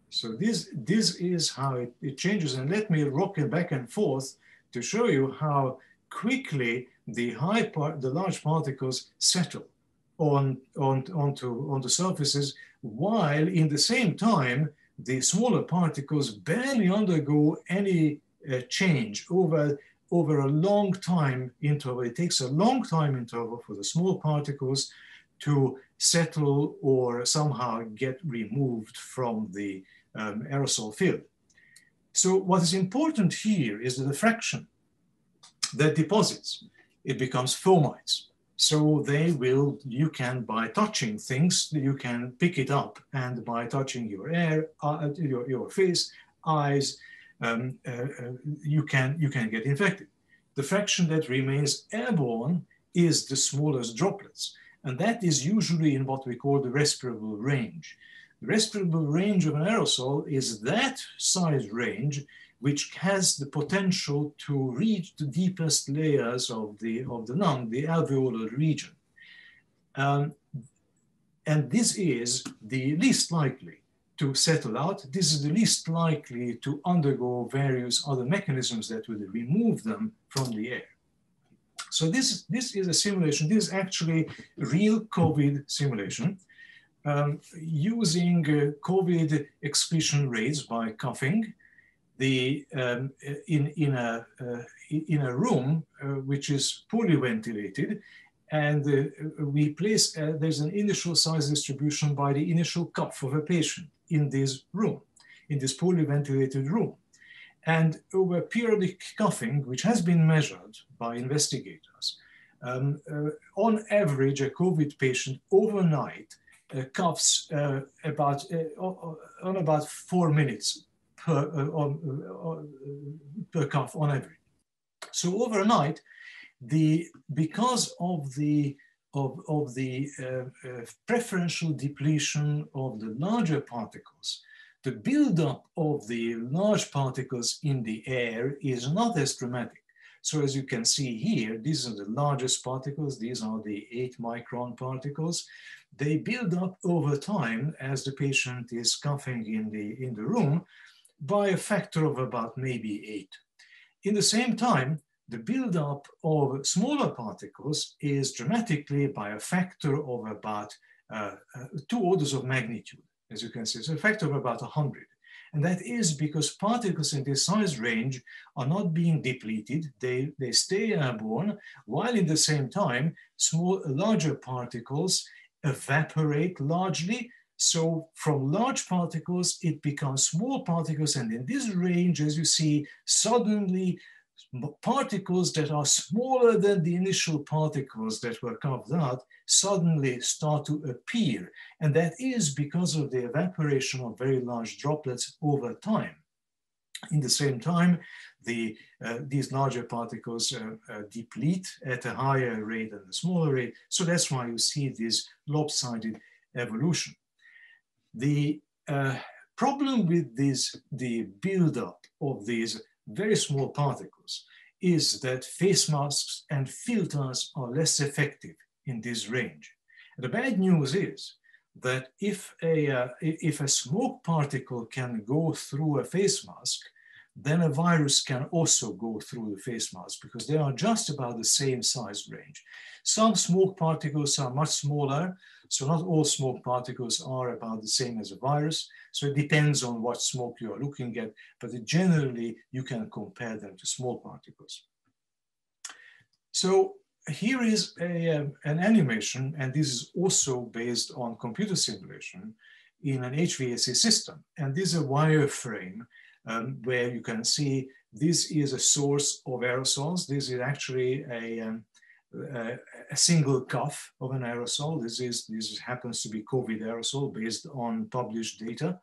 So this, this is how it, it changes. And let me rock it back and forth to show you how quickly the high part, the large particles settle on, on, onto, onto surfaces, while in the same time, the smaller particles barely undergo any uh, change over, over a long time interval. It takes a long time interval for the small particles to settle or somehow get removed from the um, aerosol field. So what is important here is the diffraction that deposits. It becomes fomites. So they will, you can, by touching things, you can pick it up. And by touching your air, uh, your, your face, eyes, um, uh, uh, you, can, you can get infected. The fraction that remains airborne is the smallest droplets. And that is usually in what we call the respirable range. The respirable range of an aerosol is that size range which has the potential to reach the deepest layers of the, of the lung, the alveolar region. Um, and this is the least likely to settle out. This is the least likely to undergo various other mechanisms that will remove them from the air. So this, this is a simulation. This is actually real COVID simulation um, using uh, COVID excretion rates by coughing the um, in in a uh, in a room uh, which is poorly ventilated, and uh, we place uh, there's an initial size distribution by the initial cough of a patient in this room, in this poorly ventilated room, and over periodic coughing, which has been measured by investigators, um, uh, on average, a COVID patient overnight uh, coughs about on about four minutes per, uh, uh, per cough on average. So overnight, the, because of the, of, of the uh, uh, preferential depletion of the larger particles, the buildup of the large particles in the air is not as dramatic. So as you can see here, these are the largest particles. These are the eight micron particles. They build up over time as the patient is coughing in the, in the room by a factor of about maybe eight. In the same time, the buildup of smaller particles is dramatically by a factor of about uh, uh, two orders of magnitude, as you can see. It's a factor of about 100. And that is because particles in this size range are not being depleted, they, they stay airborne, while in the same time, small, larger particles evaporate largely so from large particles, it becomes small particles. And in this range, as you see, suddenly particles that are smaller than the initial particles that were carved out suddenly start to appear. And that is because of the evaporation of very large droplets over time. In the same time, the, uh, these larger particles uh, uh, deplete at a higher rate than the smaller rate. So that's why you see this lopsided evolution. The uh, problem with this, the buildup of these very small particles is that face masks and filters are less effective in this range. The bad news is that if a, uh, if a smoke particle can go through a face mask, then a virus can also go through the face mask because they are just about the same size range. Some smoke particles are much smaller, so not all smoke particles are about the same as a virus. So it depends on what smoke you are looking at, but generally you can compare them to small particles. So here is a, um, an animation, and this is also based on computer simulation in an HVAC system. And this is a wireframe um, where you can see this is a source of aerosols. This is actually a, um, a, a, single cuff of an aerosol. This, is, this happens to be COVID aerosol based on published data.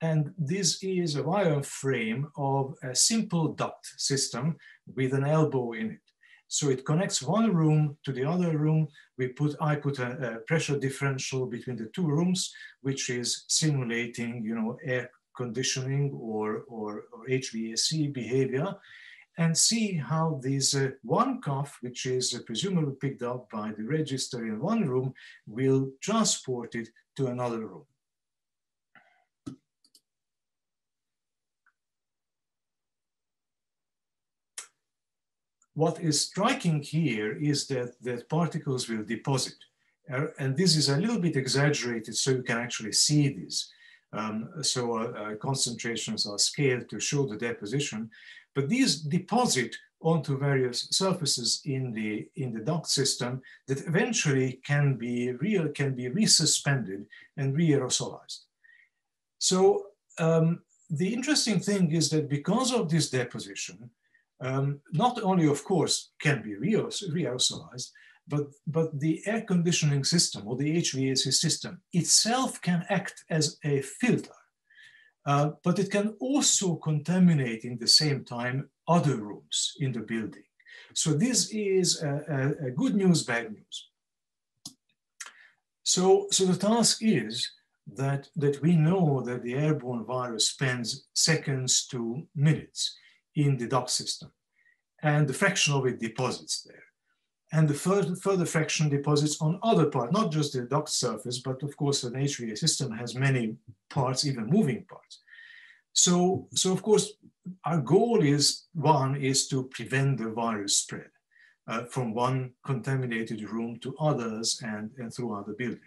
And this is a wireframe of a simple duct system with an elbow in it. So it connects one room to the other room. We put, I put a, a, pressure differential between the two rooms, which is simulating, you know, air conditioning or, or, or HVAC behavior and see how this uh, one cuff, which is uh, presumably picked up by the register in one room, will transport it to another room. What is striking here is that, that particles will deposit. Uh, and this is a little bit exaggerated so you can actually see this. Um, so uh, uh, concentrations are scaled to show the deposition, but these deposit onto various surfaces in the in the duct system that eventually can be real can be resuspended and re-aerosolized. So um, the interesting thing is that because of this deposition, um, not only of course can be re-aerosolized, but, but the air conditioning system or the HVAC system itself can act as a filter. Uh, but it can also contaminate in the same time other rooms in the building. So this is a, a, a good news, bad news. So, so the task is that, that we know that the airborne virus spends seconds to minutes in the duct system and the fraction of it deposits there and the further, further fraction deposits on other parts, not just the duct surface, but of course an HVAC system has many parts, even moving parts. So, so of course, our goal is, one, is to prevent the virus spread uh, from one contaminated room to others and, and throughout the building.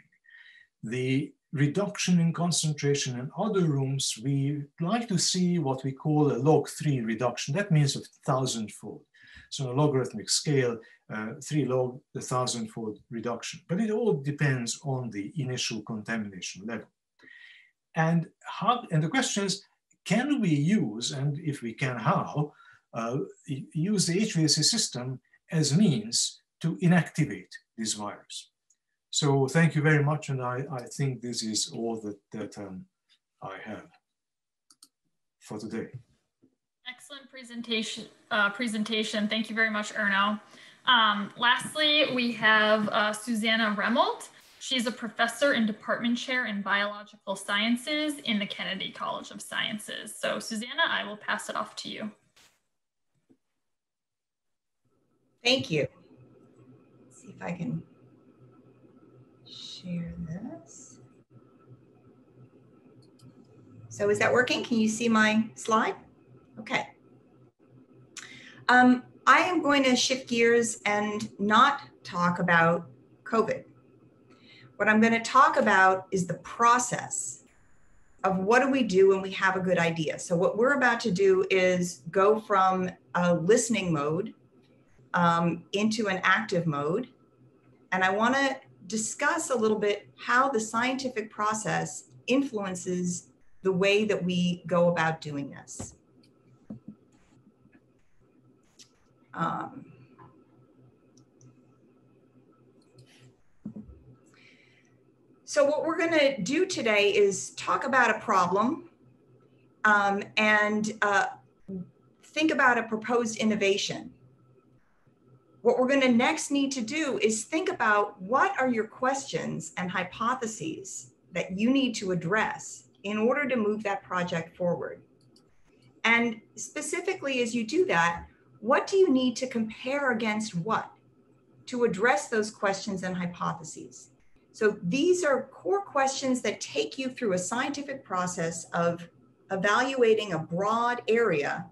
The reduction in concentration in other rooms, we like to see what we call a log three reduction. That means a thousandfold. So on a logarithmic scale, uh, three log the thousandfold reduction. But it all depends on the initial contamination level. And, how, and the question is, can we use, and if we can, how, uh, use the HVAC system as means to inactivate this virus? So thank you very much. And I, I think this is all that, that um, I have for today. Excellent presentation. Uh, presentation. Thank you very much, Erno. Um, lastly, we have uh, Susanna Remold. She's a professor and department chair in biological sciences in the Kennedy College of Sciences. So Susanna, I will pass it off to you. Thank you. Let's see if I can share this. So is that working? Can you see my slide? Okay. Um, I am going to shift gears and not talk about COVID. What I'm going to talk about is the process of what do we do when we have a good idea. So, what we're about to do is go from a listening mode um, into an active mode. And I want to discuss a little bit how the scientific process influences the way that we go about doing this. Um, so what we're going to do today is talk about a problem um, and uh, think about a proposed innovation. What we're going to next need to do is think about what are your questions and hypotheses that you need to address in order to move that project forward. And specifically, as you do that, what do you need to compare against what to address those questions and hypotheses? So these are core questions that take you through a scientific process of evaluating a broad area,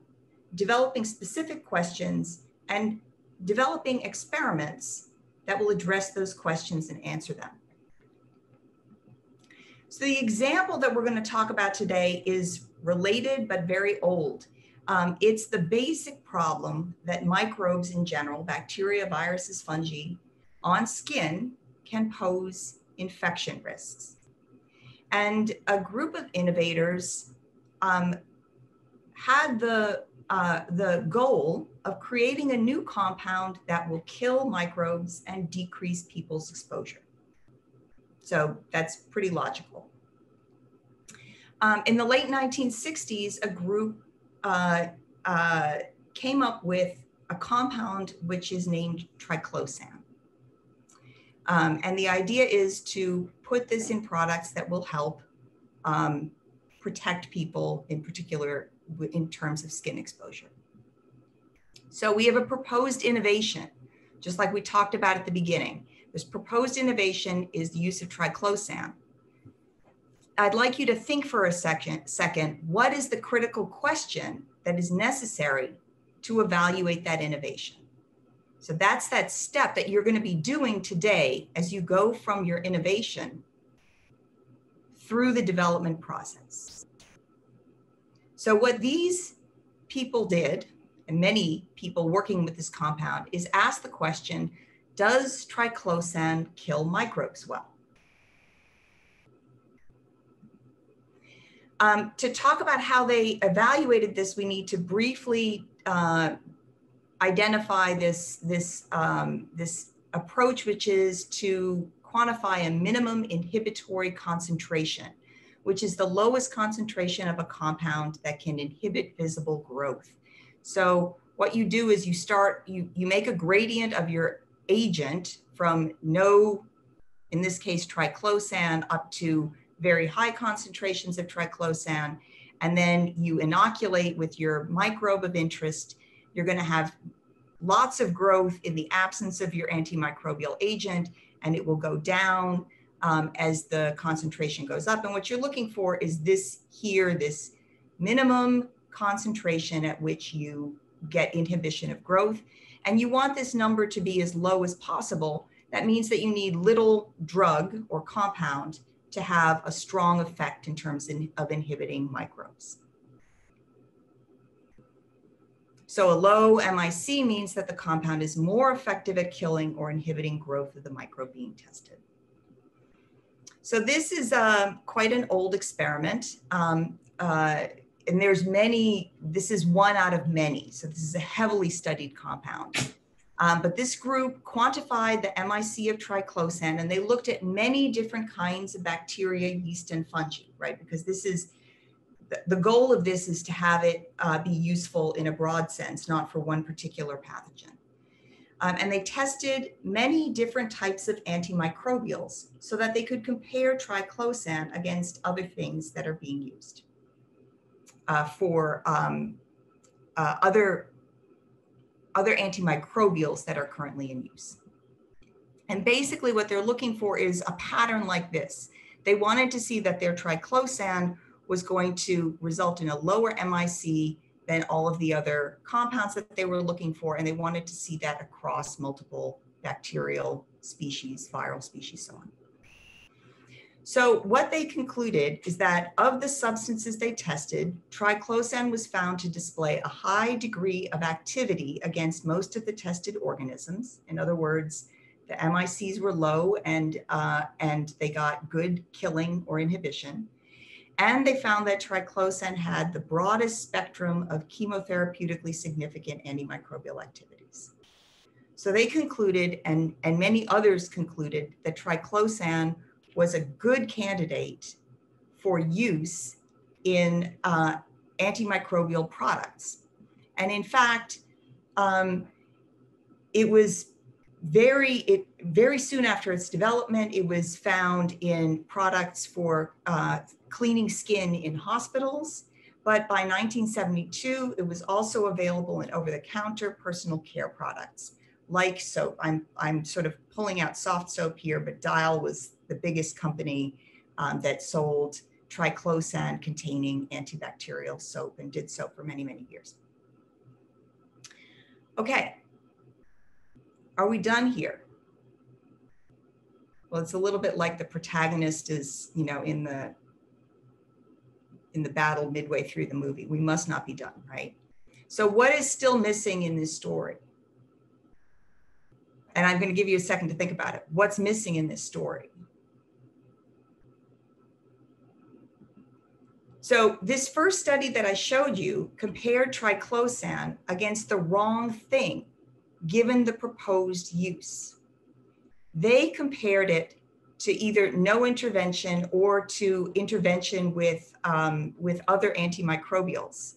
developing specific questions, and developing experiments that will address those questions and answer them. So the example that we're going to talk about today is related but very old. Um, it's the basic problem that microbes in general, bacteria, viruses, fungi, on skin can pose infection risks. And a group of innovators um, had the, uh, the goal of creating a new compound that will kill microbes and decrease people's exposure. So that's pretty logical. Um, in the late 1960s, a group uh, uh, came up with a compound which is named triclosan. Um, and the idea is to put this in products that will help um, protect people, in particular in terms of skin exposure. So we have a proposed innovation, just like we talked about at the beginning. This proposed innovation is the use of triclosan. I'd like you to think for a second, second, what is the critical question that is necessary to evaluate that innovation? So that's that step that you're going to be doing today as you go from your innovation through the development process. So what these people did, and many people working with this compound, is ask the question, does triclosan kill microbes well? Um, to talk about how they evaluated this, we need to briefly uh, identify this, this, um, this approach, which is to quantify a minimum inhibitory concentration, which is the lowest concentration of a compound that can inhibit visible growth. So what you do is you start, you, you make a gradient of your agent from no, in this case, triclosan up to very high concentrations of triclosan, and then you inoculate with your microbe of interest, you're going to have lots of growth in the absence of your antimicrobial agent, and it will go down um, as the concentration goes up. And what you're looking for is this here, this minimum concentration at which you get inhibition of growth. And you want this number to be as low as possible. That means that you need little drug or compound to have a strong effect in terms of inhibiting microbes. So a low MIC means that the compound is more effective at killing or inhibiting growth of the microbe being tested. So this is uh, quite an old experiment. Um, uh, and there's many, this is one out of many. So this is a heavily studied compound. Um, but this group quantified the MIC of triclosan and they looked at many different kinds of bacteria, yeast, and fungi, right? Because this is the, goal of this is to have it uh, be useful in a broad sense, not for one particular pathogen. Um, and they tested many different types of antimicrobials so that they could compare triclosan against other things that are being used uh, for um, uh, other other antimicrobials that are currently in use. And basically what they're looking for is a pattern like this. They wanted to see that their triclosan was going to result in a lower MIC than all of the other compounds that they were looking for. And they wanted to see that across multiple bacterial species, viral species, so on. So what they concluded is that of the substances they tested, triclosan was found to display a high degree of activity against most of the tested organisms. In other words, the MICs were low and, uh, and they got good killing or inhibition. And they found that triclosan had the broadest spectrum of chemotherapeutically significant antimicrobial activities. So they concluded, and, and many others concluded, that triclosan was a good candidate for use in uh, antimicrobial products. And in fact, um, it was very it very soon after its development it was found in products for uh, cleaning skin in hospitals but by 1972 it was also available in over-the-counter personal care products like soap i'm i'm sort of pulling out soft soap here but dial was the biggest company um, that sold triclosan containing antibacterial soap and did so for many many years okay are we done here? Well, it's a little bit like the protagonist is, you know, in the in the battle midway through the movie. We must not be done, right? So what is still missing in this story? And I'm going to give you a second to think about it. What's missing in this story? So this first study that I showed you compared triclosan against the wrong thing given the proposed use. They compared it to either no intervention or to intervention with, um, with other antimicrobials.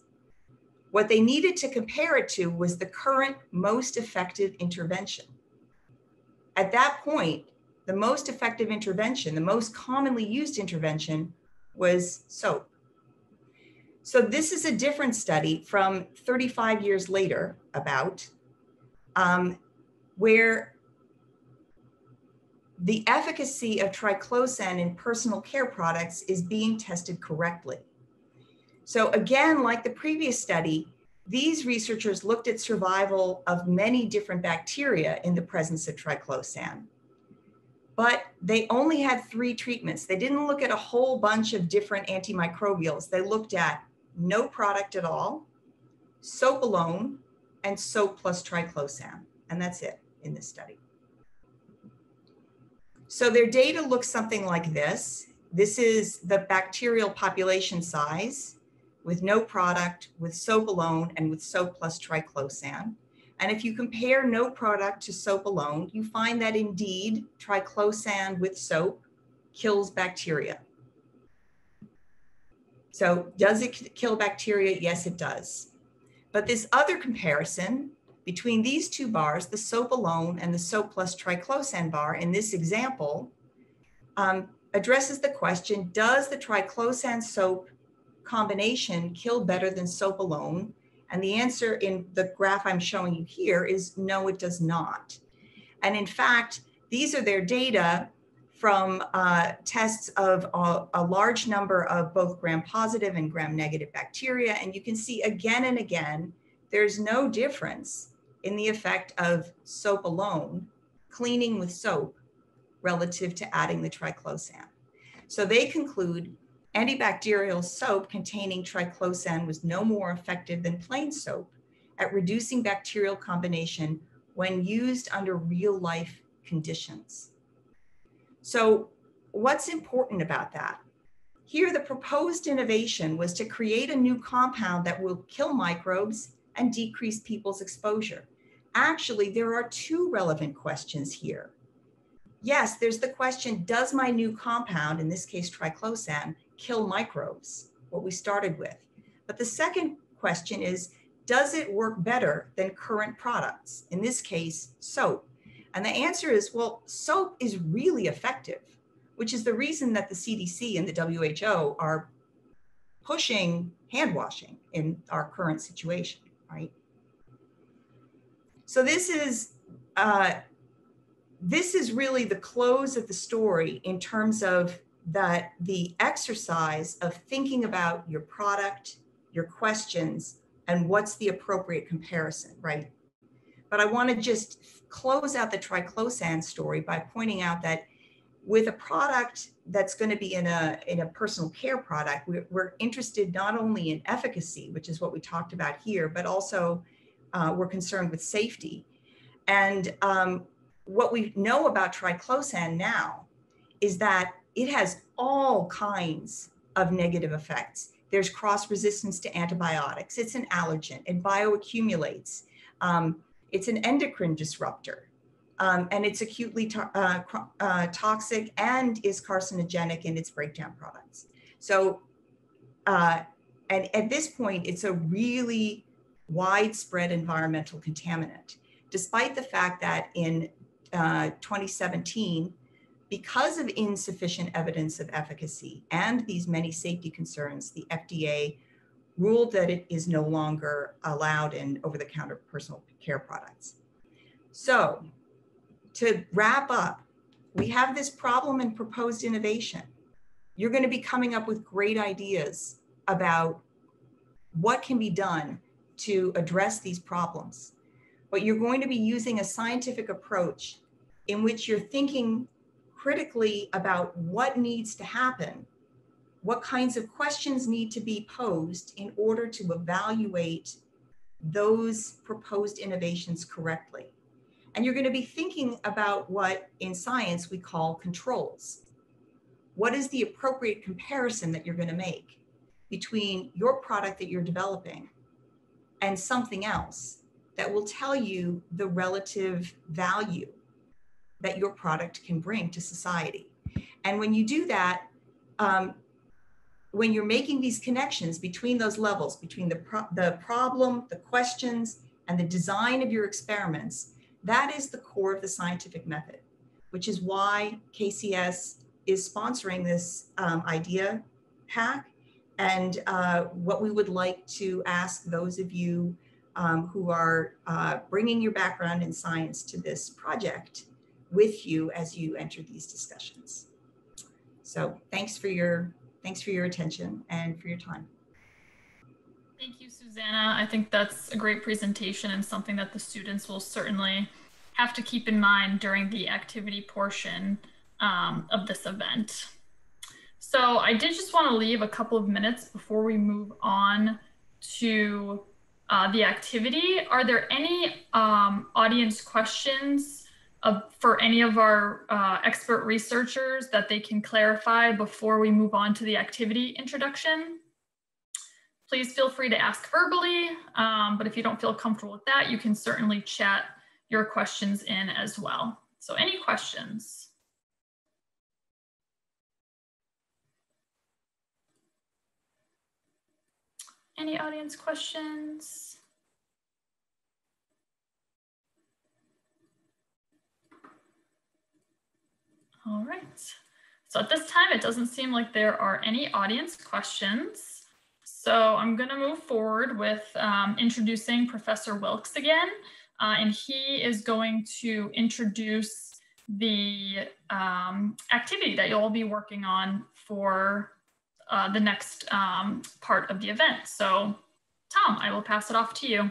What they needed to compare it to was the current most effective intervention. At that point, the most effective intervention, the most commonly used intervention was soap. So this is a different study from 35 years later about um, where the efficacy of triclosan in personal care products is being tested correctly. So again, like the previous study, these researchers looked at survival of many different bacteria in the presence of triclosan. But they only had three treatments. They didn't look at a whole bunch of different antimicrobials. They looked at no product at all, soap alone, and soap plus triclosan. And that's it in this study. So their data looks something like this. This is the bacterial population size with no product, with soap alone, and with soap plus triclosan. And if you compare no product to soap alone, you find that indeed triclosan with soap kills bacteria. So does it kill bacteria? Yes, it does. But this other comparison between these two bars, the soap alone and the soap plus triclosan bar in this example, um, addresses the question, does the triclosan soap combination kill better than soap alone? And the answer in the graph I'm showing you here is no, it does not. And in fact, these are their data from uh, tests of a, a, large number of both gram-positive and gram-negative bacteria. And you can see again and again, there's no difference in the effect of soap alone, cleaning with soap, relative to adding the triclosan. So they conclude antibacterial soap containing triclosan was no more effective than plain soap at reducing bacterial combination when used under real life conditions. So, what's important about that? Here, the proposed innovation was to create a new compound that will kill microbes and decrease people's exposure. Actually, there are two relevant questions here. Yes, there's the question Does my new compound, in this case triclosan, kill microbes? What we started with. But the second question is Does it work better than current products? In this case, soap. And the answer is, well, soap is really effective, which is the reason that the CDC and the WHO are pushing hand washing in our current situation, right? So this is uh, this is really the close of the story in terms of that the exercise of thinking about your product, your questions, and what's the appropriate comparison, right? But I want to just close out the triclosan story by pointing out that with a product that's going to be in a in a personal care product we're, we're interested not only in efficacy which is what we talked about here but also uh, we're concerned with safety. And um, what we know about triclosan now is that it has all kinds of negative effects. There's cross resistance to antibiotics. It's an allergen. It bioaccumulates. Um, It's an endocrine disruptor. Um, and it's acutely to uh, uh, toxic and is carcinogenic in its breakdown products. So, uh, and at this point, it's a really widespread environmental contaminant, despite the fact that in uh, 2017, because of insufficient evidence of efficacy and these many safety concerns, the FDA ruled that it is no longer allowed in over the counter personal care products. So, to wrap up, we have this problem and proposed innovation. You're going to be coming up with great ideas about what can be done to address these problems. But you're going to be using a scientific approach in which you're thinking critically about what needs to happen, what kinds of questions need to be posed in order to evaluate those proposed innovations correctly. And you're going to be thinking about what in science we call controls. What is the appropriate comparison that you're going to make between your product that you're developing and something else that will tell you the relative value that your product can bring to society. And when you do that, um, when you're making these connections between those levels, between the, pro- the problem, the questions, and the design of your experiments, that is the core of the scientific method, which is why KCS is sponsoring this um, idea hack. And uh, what we would like to ask those of you um, who are uh, bringing your background in science to this project with you as you enter these discussions. So thanks for your thanks for your attention and for your time. Thank you, Susanna. I think that's a great presentation and something that the students will certainly have to keep in mind during the activity portion um, of this event. So I did just want to leave a couple of minutes before we move on to uh, the activity. Are there any um, audience questions uh, for any of our uh, expert researchers that they can clarify before we move on to the activity introduction? please feel free to ask verbally. Um, but if you don't feel comfortable with that, you can certainly chat your questions in as well. So any questions? Any audience questions? All right. So at this time, it doesn't seem like there are any audience questions. So I'm going to move forward with um, introducing Professor Wilkes again, uh, and he is going to introduce the um, activity that you'll be working on for uh, the next um, part of the event. So Tom, I will pass it off to you.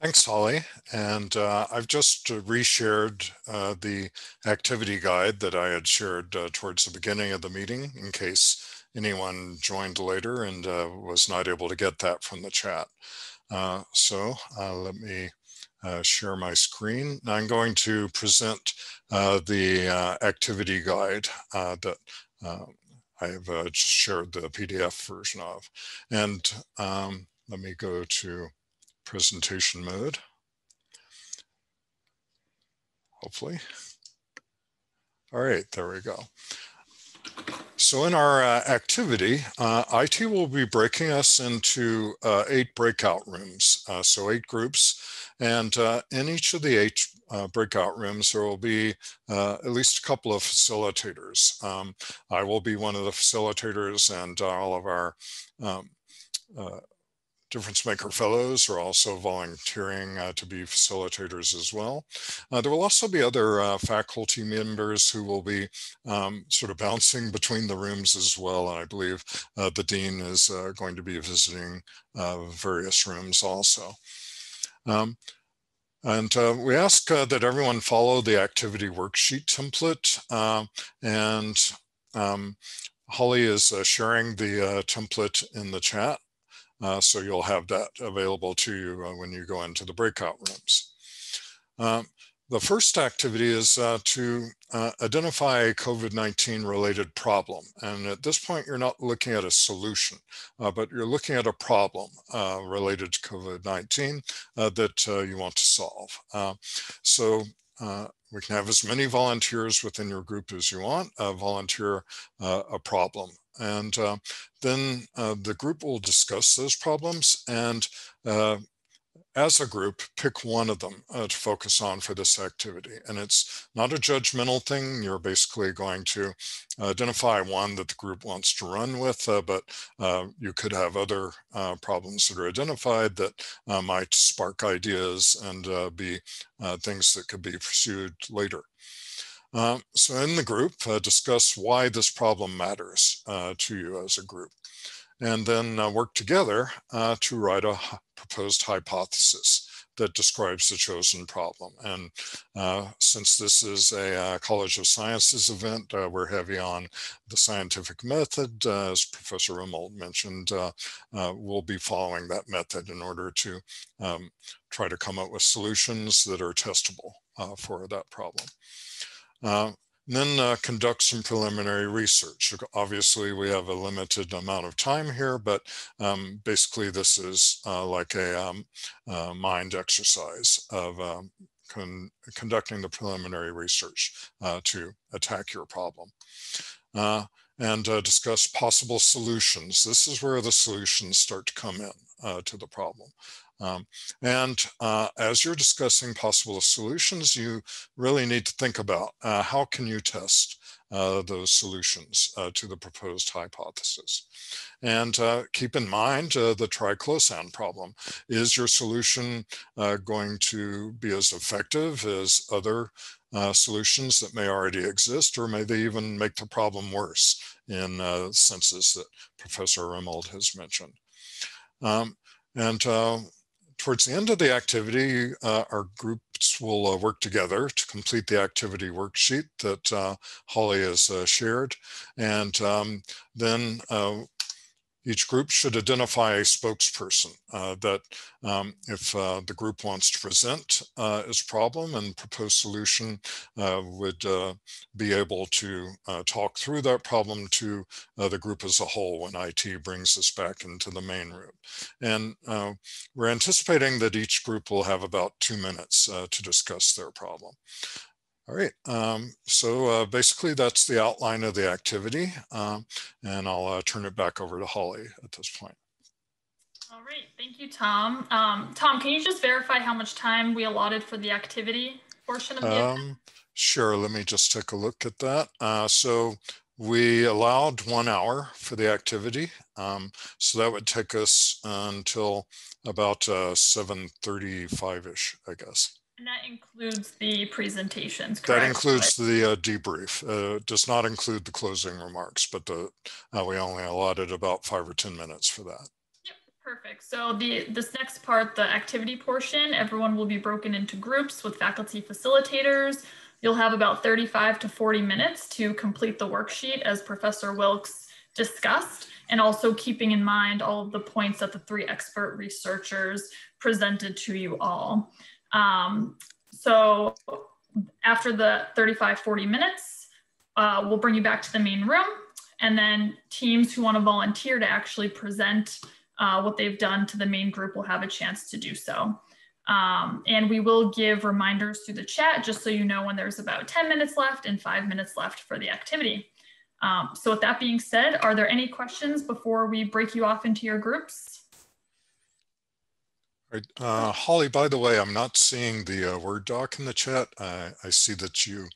Thanks, Holly. And uh, I've just reshared uh, the activity guide that I had shared uh, towards the beginning of the meeting in case anyone joined later and uh, was not able to get that from the chat. Uh, so uh, let me uh, share my screen. I'm going to present uh, the uh, activity guide that I've just shared the PDF version of. And um, let me go to presentation mode. Hopefully. All right, there we go. So in our uh, activity, uh, IT will be breaking us into uh, eight breakout rooms, uh, so eight groups. And uh, in each of the eight uh, breakout rooms, there will be at least a couple of facilitators. Um, I will be one of the facilitators and all of our um, Difference Maker Fellows are also volunteering uh, to be facilitators as well. Uh, there will also be other uh, faculty members who will be um, sort of bouncing between the rooms as well. And I believe uh, the Dean is uh, going to be visiting uh, various rooms also. Um, and uh, we ask uh, that everyone follow the activity worksheet template. Uh, and um, Holly is sharing the template in the chat. Uh, so you'll have that available to you uh, when you go into the breakout rooms. Um, the first activity is uh, to uh, identify a COVID-19 related problem. And at this point, you're not looking at a solution, uh, but you're looking at a problem uh, related to COVID-19 uh, that you want to solve. so we can have as many volunteers within your group as you want, volunteer a problem. And then the group will discuss those problems and as a group, pick one of them uh, to focus on for this activity. And it's not a judgmental thing. You're basically going to identify one that the group wants to run with, uh, but uh, you could have other uh, problems that are identified that uh, might spark ideas and uh, be things that could be pursued later. Um, so in the group, discuss why this problem matters to you as a group and then uh, work together uh, to write a proposed hypothesis that describes the chosen problem. And uh, since this is a uh, College of Sciences event, uh, we're heavy on the scientific method. Uh, as Professor Remold mentioned, we'll be following that method in order to um, try to come up with solutions that are testable for that problem. And then uh, conduct some preliminary research. Obviously, we have a limited amount of time here, but um, basically this is uh, like a um, uh, mind exercise of um, con conducting the preliminary research uh, to attack your problem. Uh, and uh, discuss possible solutions. This is where the solutions start to come in to the problem. Um, and uh, as you're discussing possible solutions, you really need to think about uh, how can you test uh, those solutions uh, to the proposed hypothesis. And uh, keep in mind uh, the triclosan problem. Is your solution going to be as effective as other solutions that may already exist, or may they even make the problem worse in senses that Professor Remold has mentioned? Um, and towards the end of the activity, uh, our groups will uh, work together to complete the activity worksheet that uh, Holly has uh, shared. And um, then uh, each group should identify a spokesperson uh, that um, if uh, the group wants to present uh, its problem and propose solution uh, would uh, be able to uh, talk through that problem to the group as a whole when IT brings us back into the main room. And we're anticipating that each group will have about two minutes to discuss their problem. All right, um, so uh, basically that's the outline of the activity um, and I'll uh, turn it back over to Holly at this point. All right, thank you, Tom. Um, Tom, can you just verify how much time we allotted for the activity portion of the? Um, sure, let me just take a look at that. Uh, so we allowed one hour for the activity. Um, so that would take us until about uh, 7.35ish, I guess. And that includes the presentations, correct? That includes the uh, debrief. Uh, does not include the closing remarks, but the, uh, we only allotted about five or 10 minutes for that. Yep, perfect. So the this next part, the activity portion, everyone will be broken into groups with faculty facilitators. You'll have about 35 to 40 minutes to complete the worksheet as Professor Wilkes discussed, and also keeping in mind all of the points that the three expert researchers presented to you all. Um, so after the 35, 40 minutes, uh, we'll bring you back to the main room. And then teams who want to volunteer to actually present uh, what they've done to the main group will have a chance to do so. Um, and we will give reminders through the chat just so you know when there's about 10 minutes left and five minutes left for the activity. Um, so with that being said, are there any questions before we break you off into your groups? Right. Uh, Holly, by the way, I'm not seeing the uh, Word doc in the chat. I, I see that you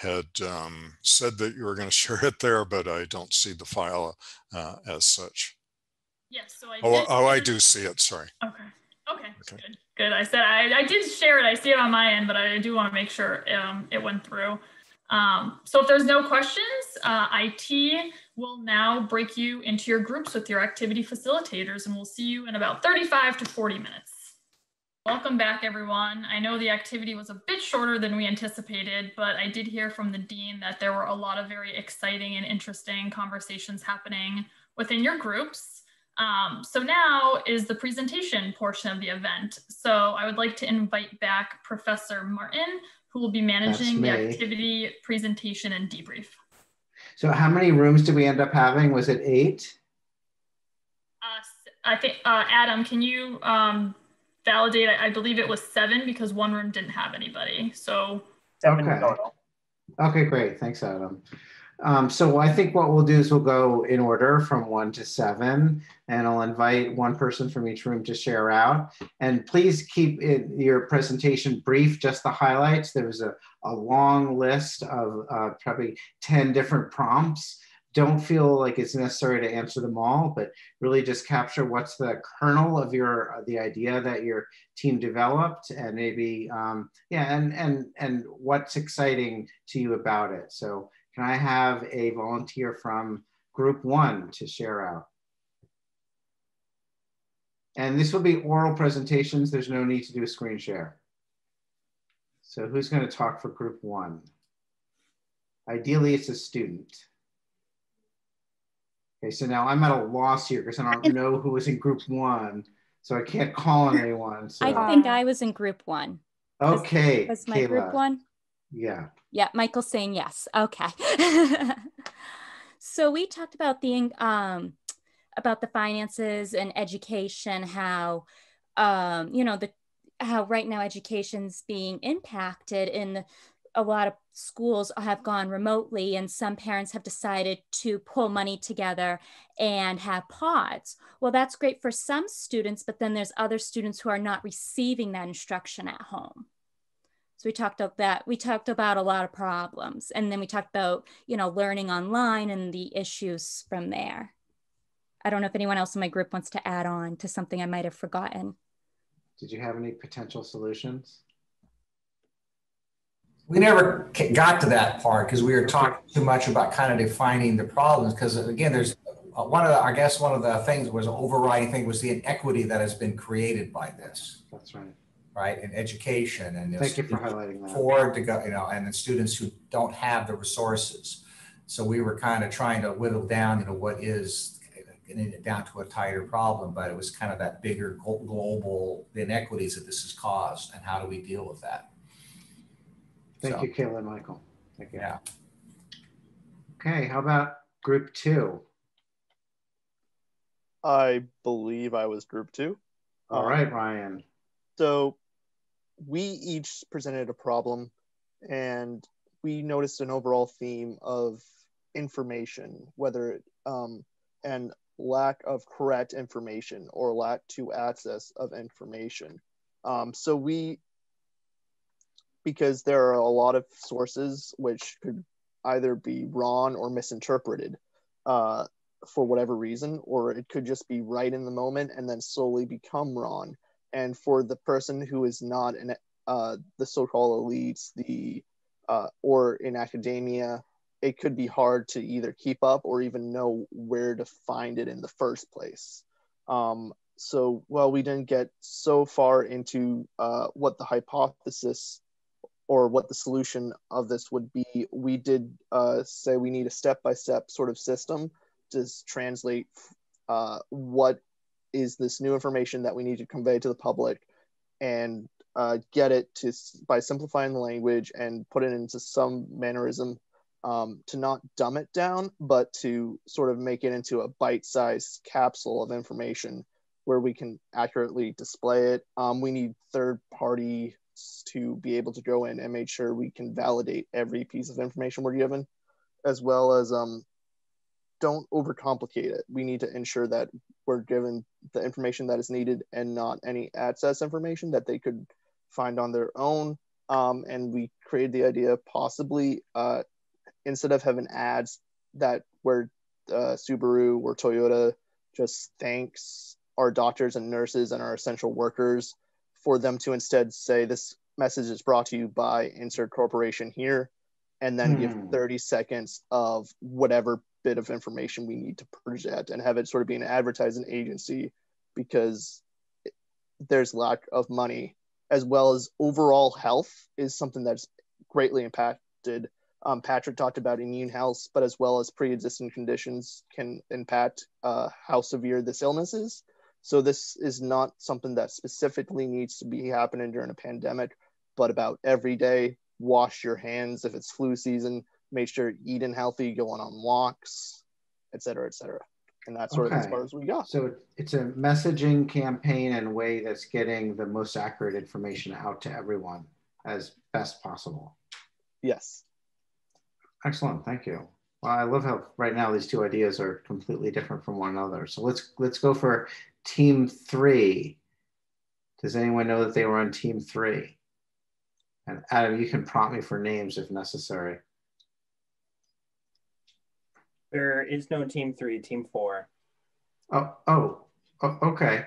had um, said that you were going to share it there, but I don't see the file uh, as such. Yes, so I oh, oh, I do see it. Sorry. Okay. Okay. okay. Good. Good. I said I, I did share it. I see it on my end, but I do want to make sure um, it went through. Um, so if there's no questions, uh, IT will now break you into your groups with your activity facilitators and we'll see you in about 35 to 40 minutes. Welcome back everyone. I know the activity was a bit shorter than we anticipated, but I did hear from the Dean that there were a lot of very exciting and interesting conversations happening within your groups. Um, so now is the presentation portion of the event. So I would like to invite back Professor Martin, who will be managing the activity, presentation, and debrief. So how many rooms did we end up having? Was it eight? Uh, I think, uh, Adam, can you um, validate? I, I, believe it was seven because one room didn't have anybody. So seven okay. total. Okay, great. Thanks, Adam. Um, so I think what we'll do is we'll go in order from one to seven, and I'll invite one person from each room to share out. And please keep it, your presentation brief, just the highlights. There was a, a long list of uh, probably 10 different prompts. Don't feel like it's necessary to answer them all, but really just capture what's the kernel of your uh, the idea that your team developed, and maybe um, yeah, and and and what's exciting to you about it. So can I have a volunteer from group one to share out? And this will be oral presentations. There's no need to do a screen share. So who's going to talk for group one? Ideally, it's a student. Okay, so now I'm at a loss here because I don't know who was in group one. So I can't call on anyone. So. I uh, think I was in group one. Okay. Was, was my Kayla. group one? Yeah. Yeah, Michael's saying yes. Okay. so we talked about the um about the finances and education, how um, you know, the how right now education's being impacted in a lot of schools have gone remotely and some parents have decided to pull money together and have pods well that's great for some students but then there's other students who are not receiving that instruction at home so we talked about that. We talked about a lot of problems. And then we talked about, you know, learning online and the issues from there. I don't know if anyone else in my group wants to add on to something I might have forgotten. Did you have any potential solutions? We never got to that part because we were talking too much about kind of defining the problems. Because again, there's uh, one of the, I guess one of the things was overriding thing was the inequity that has been created by this. That's right right, in education and Thank you for highlighting that. afford to go, you know, and the students who don't have the resources. So we were kind of trying to whittle down, you know, what is getting it down to a tighter problem, but it was kind of that bigger global inequities that this has caused, and how do we deal with that? Thank so, you, Kayla and Michael. Thank you. Yeah. Okay, how about group two? I believe I was group two. All um, right, Ryan. So we each presented a problem and we noticed an overall theme of information, whether um, and lack of correct information or lack to access of information. Um, so we, because there are a lot of sources which could either be wrong or misinterpreted uh, for whatever reason, or it could just be right in the moment and then slowly become wrong and for the person who is not in uh, the so-called elites, the uh, or in academia, it could be hard to either keep up or even know where to find it in the first place. Um, so, while we didn't get so far into uh, what the hypothesis or what the solution of this would be. We did uh, say we need a step-by-step sort of system to translate uh, what is this new information that we need to convey to the public and uh, get it to by simplifying the language and put it into some mannerism um, to not dumb it down, but to sort of make it into a bite-sized capsule of information where we can accurately display it. Um, we need third party to be able to go in and make sure we can validate every piece of information we're given, as well as um, don't overcomplicate it. We need to ensure that we're given the information that is needed and not any access information that they could find on their own. Um, and we created the idea possibly uh, instead of having ads that where uh, Subaru or Toyota just thanks our doctors and nurses and our essential workers for them to instead say this message is brought to you by insert corporation here and then give hmm. 30 seconds of whatever bit of information we need to project and have it sort of be an advertising agency because there's lack of money as well as overall health is something that's greatly impacted um, Patrick talked about immune health, but as well as pre-existing conditions can impact uh, how severe this illness is. So this is not something that specifically needs to be happening during a pandemic, but about every day, wash your hands if it's flu season, make sure you're eating healthy, going on walks, et cetera, et cetera. And that's sort Okay. of as far as we got. So it's a messaging campaign and way that's getting the most accurate information out to everyone as best possible. Yes. Excellent, thank you. Well, I love how right now these two ideas are completely different from one another. So let's let's go for team three. Does anyone know that they were on team three? And Adam, you can prompt me for names if necessary. There is no team three, team four. Oh, oh, oh, okay.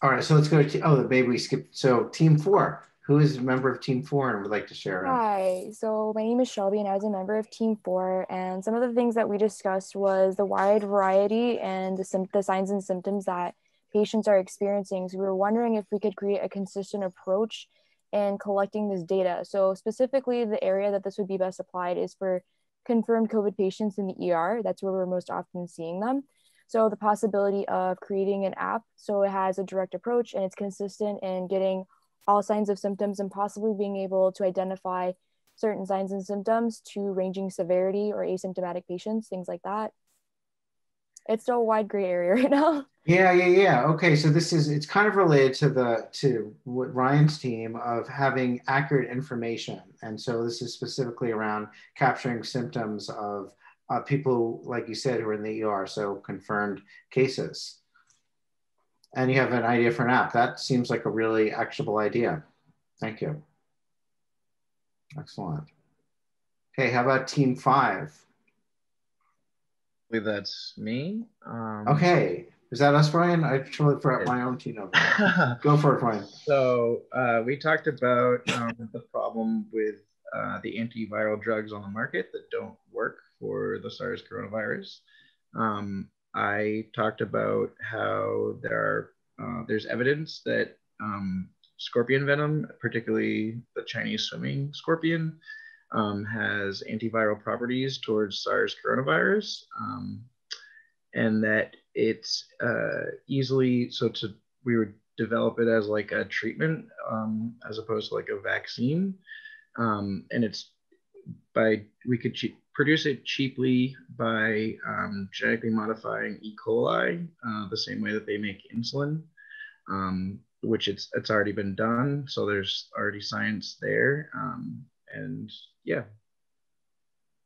All right, so let's go to, te- oh, maybe we skipped. So team four, who is a member of team four and would like to share? Hi, so my name is Shelby and I was a member of Team 4 and some of the things that we discussed was the wide variety and the, the signs and symptoms that patients are experiencing. So we were wondering if we could create a consistent approach in collecting this data. So specifically the area that this would be best applied is for confirmed COVID patients in the ER. That's where we're most often seeing them. So the possibility of creating an app so it has a direct approach and it's consistent in getting all signs of symptoms and possibly being able to identify certain signs and symptoms to ranging severity or asymptomatic patients, things like that. It's still a wide gray area right now. Yeah, yeah, yeah. Okay, so this is it's kind of related to the to what Ryan's team of having accurate information, and so this is specifically around capturing symptoms of uh, people, like you said, who are in the ER, so confirmed cases. And you have an idea for an app. That seems like a really actionable idea. Thank you. Excellent. Okay, how about team five? Believe that's me. Um, Okay, is that us, Brian? I totally forgot my own team number. Go for it, Brian. So uh, we talked about um, the problem with uh, the antiviral drugs on the market that don't work for the SARS coronavirus. Um, I talked about how there are uh, there's evidence that um, scorpion venom, particularly the Chinese swimming scorpion, um, has antiviral properties towards SARS coronavirus, um, and that it's uh, easily so to we would develop it as like a treatment um, as opposed to like a vaccine, um, and it's by we could che- produce it cheaply by um, genetically modifying E. coli uh, the same way that they make insulin. Um, which it's it's already been done, so there's already science there, um, and yeah,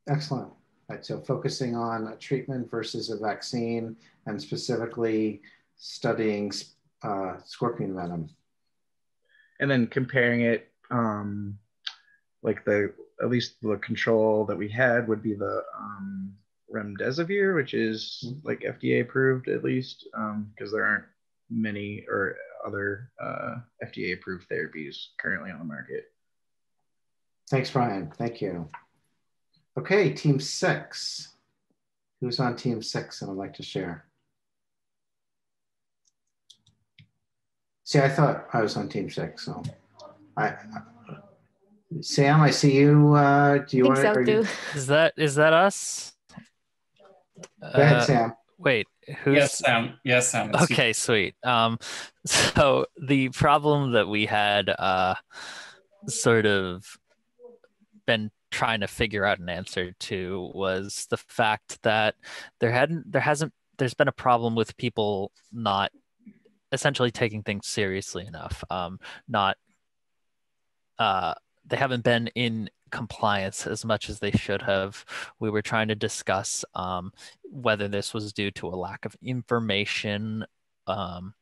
Excellent. Right, so focusing on a treatment versus a vaccine and specifically studying uh, scorpion venom. and then comparing it um like the at least the control that we had would be the um remdesivir which is like fda approved at least um because there aren't many or other uh fda approved therapies currently on the market Thanks, Brian. Thank you. Okay, team six. Who's on team six and would like to share? See, I thought I was on team six, so I, Sam, I see you. Uh, do you think want so to? Is that is that us? Go ahead, Uh, Sam. Wait, who's Yes, Sam. Yes, Sam. it's you. Okay, sweet. Um, so the problem that we had uh, sort of been trying to figure out an answer to was the fact that there hadn't, there hasn't, there's been a problem with people not essentially taking things seriously enough. Um, not, uh, they haven't been in compliance as much as they should have. We were trying to discuss um, whether this was due to a lack of information, um,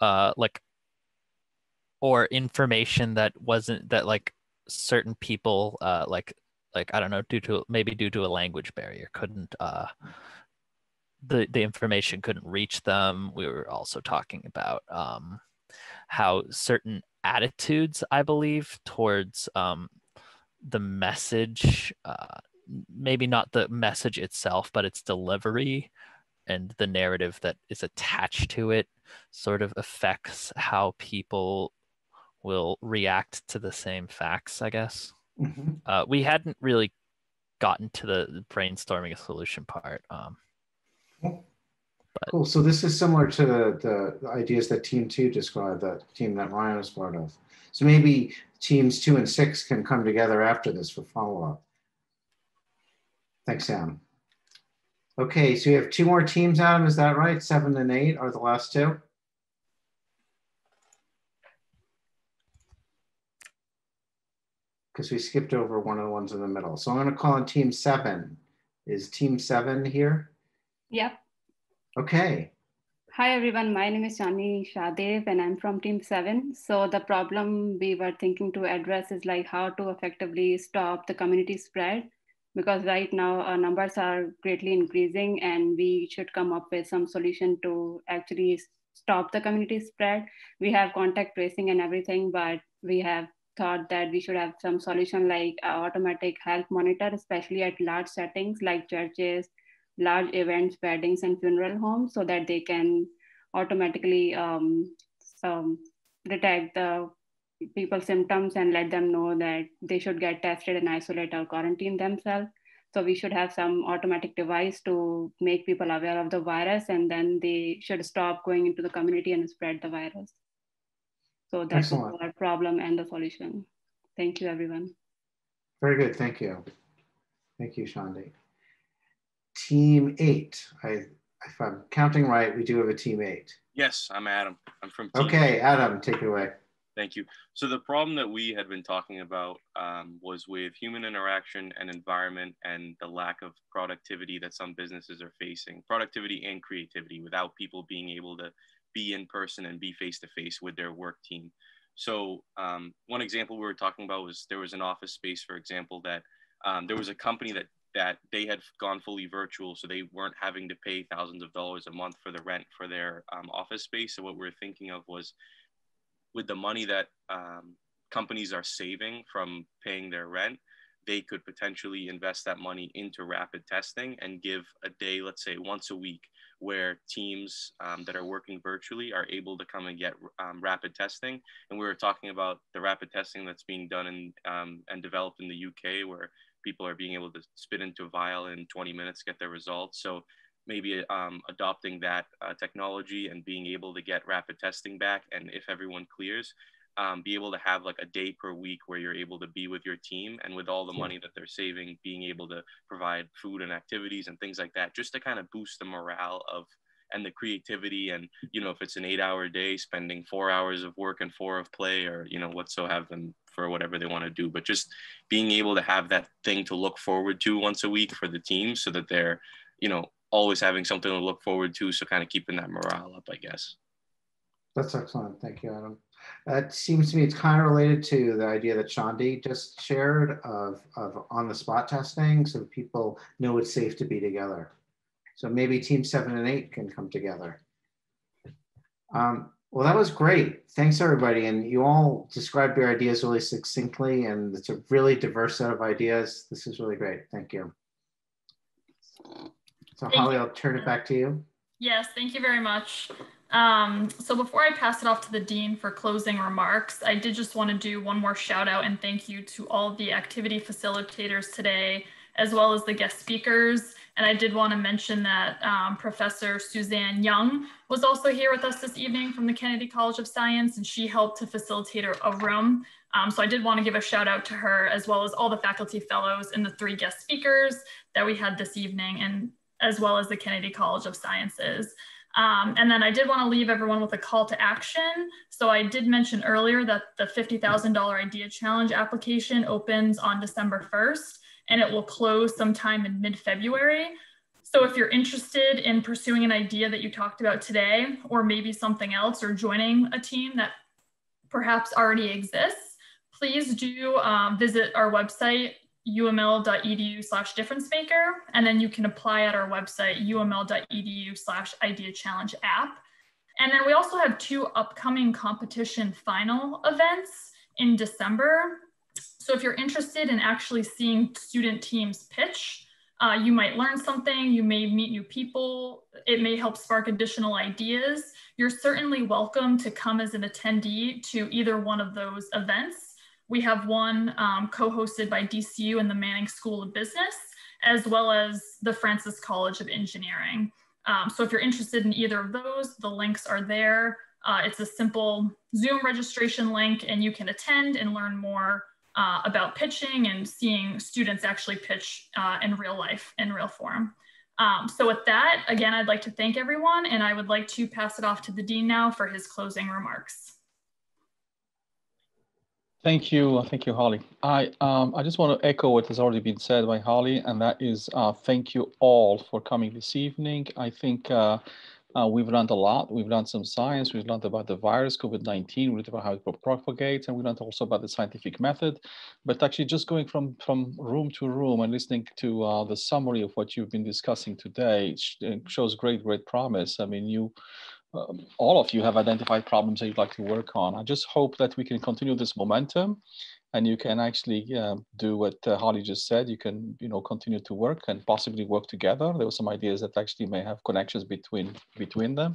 uh, like, or information that wasn't that like certain people, uh, like, like I don't know, due to maybe due to a language barrier, couldn't uh, the the information couldn't reach them. We were also talking about um, how certain attitudes, I believe, towards um, the message, uh, maybe not the message itself, but its delivery and the narrative that is attached to it, sort of affects how people will react to the same facts. I guess mm-hmm. uh, we hadn't really gotten to the brainstorming a solution part. Um, cool. But, cool. So this is similar to the, the ideas that Team Two described, that team that Ryan was part of. So maybe teams two and six can come together after this for follow up. Thanks, Sam. Okay, so you have two more teams, Adam, is that right? Seven and eight are the last two? Because we skipped over one of the ones in the middle. So I'm gonna call on team seven. Is team seven here? Yep. Okay. Hi everyone, my name is Shani Shadev and I'm from team seven. So the problem we were thinking to address is like how to effectively stop the community spread because right now our numbers are greatly increasing and we should come up with some solution to actually stop the community spread. We have contact tracing and everything, but we have thought that we should have some solution like automatic health monitor, especially at large settings like churches, large events, weddings, and funeral homes, so that they can automatically um, um, detect the people's symptoms and let them know that they should get tested and isolate or quarantine themselves. So we should have some automatic device to make people aware of the virus and then they should stop going into the community and spread the virus. So that's our problem and the solution. Thank you, everyone. Very good. Thank you. Thank you, Shandi. Team eight. I, if I'm counting right, we do have a team eight. Yes, I'm Adam. I'm from. okay, eight. Adam, take it away. Thank you. So the problem that we had been talking about um, was with human interaction and environment and the lack of productivity that some businesses are facing, productivity and creativity without people being able to be in person and be face to face with their work team. So um, one example we were talking about was there was an office space, for example, that um, there was a company that that they had gone fully virtual, so they weren't having to pay thousands of dollars a month for the rent for their um, office space. So what we are thinking of was with the money that um, companies are saving from paying their rent, they could potentially invest that money into rapid testing and give a day, let's say once a week, where teams um, that are working virtually are able to come and get um, rapid testing. And we were talking about the rapid testing that's being done in, um, and developed in the UK, where people are being able to spit into a vial in 20 minutes, get their results. So maybe um, adopting that uh, technology and being able to get rapid testing back and if everyone clears um, be able to have like a day per week where you're able to be with your team and with all the money that they're saving being able to provide food and activities and things like that just to kind of boost the morale of and the creativity and you know if it's an eight hour day spending four hours of work and four of play or you know what so have them for whatever they want to do but just being able to have that thing to look forward to once a week for the team so that they're you know always having something to look forward to. So kind of keeping that morale up, I guess. That's excellent. Thank you, Adam. It seems to me it's kind of related to the idea that Shandi just shared of, of on the spot testing so people know it's safe to be together. So maybe team seven and eight can come together. Um, well, that was great. Thanks, everybody. And you all described your ideas really succinctly, and it's a really diverse set of ideas. This is really great. Thank you. So Holly. I'll turn it back to you. Yes, thank you very much. Um, so before I pass it off to the Dean for closing remarks, I did just want to do one more shout out and thank you to all the activity facilitators today, as well as the guest speakers. And I did want to mention that um, Professor Suzanne Young was also here with us this evening from the Kennedy College of Science, and she helped to facilitate a room. Um, so I did want to give a shout out to her, as well as all the faculty fellows and the three guest speakers that we had this evening. And as well as the Kennedy College of Sciences. Um, and then I did want to leave everyone with a call to action. So I did mention earlier that the $50,000 Idea Challenge application opens on December 1st and it will close sometime in mid-February. So if you're interested in pursuing an idea that you talked about today, or maybe something else, or joining a team that perhaps already exists, please do um, visit our website, uml.edu slash difference maker. And then you can apply at our website, uml.edu slash idea challenge app. And then we also have two upcoming competition final events in December. So if you're interested in actually seeing student teams pitch, uh, you might learn something, you may meet new people, it may help spark additional ideas. You're certainly welcome to come as an attendee to either one of those events. We have one um, co-hosted by DCU and the Manning School of Business, as well as the Francis College of Engineering. Um, so if you're interested in either of those, the links are there. Uh, it's a simple Zoom registration link and you can attend and learn more uh, about pitching and seeing students actually pitch uh, in real life, in real form. Um, so with that, again, I'd like to thank everyone and I would like to pass it off to the Dean now for his closing remarks. Thank you, thank you, Holly. I um, I just want to echo what has already been said by Holly, and that is uh, thank you all for coming this evening. I think uh, uh, we've learned a lot. We've learned some science. We've learned about the virus, COVID-19. We learned about how it propagates, and we learned also about the scientific method. But actually, just going from from room to room and listening to uh, the summary of what you've been discussing today shows great, great promise. I mean, you. Um, all of you have identified problems that you'd like to work on. I just hope that we can continue this momentum and you can actually uh, do what uh, Holly just said. You can, you know, continue to work and possibly work together. There were some ideas that actually may have connections between between them,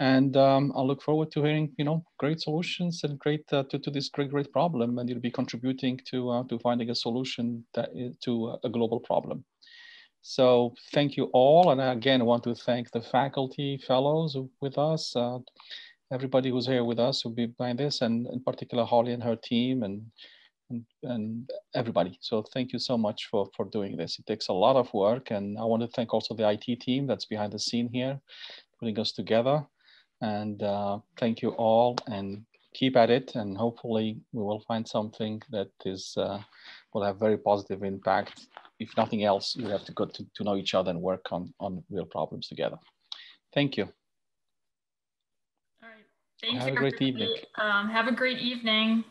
and um, I look forward to hearing, you know, great solutions and great uh, to, to this great great problem, and you'll be contributing to uh, to finding a solution to a global problem. So thank you all, and I again want to thank the faculty fellows with us uh, everybody who's here with us who'll be behind this, and in particular Holly and her team, and and, and everybody. So thank you so much for, for doing this. It takes a lot of work and I want to thank also the IT team that's behind the scene here, putting us together. And uh, thank you all and keep at it and hopefully we will find something that is uh, will have very positive impact. If nothing else, you have to go to, to know each other and work on, on real problems together. Thank you. All right. Thank have you. a great evening. Um, have a great evening.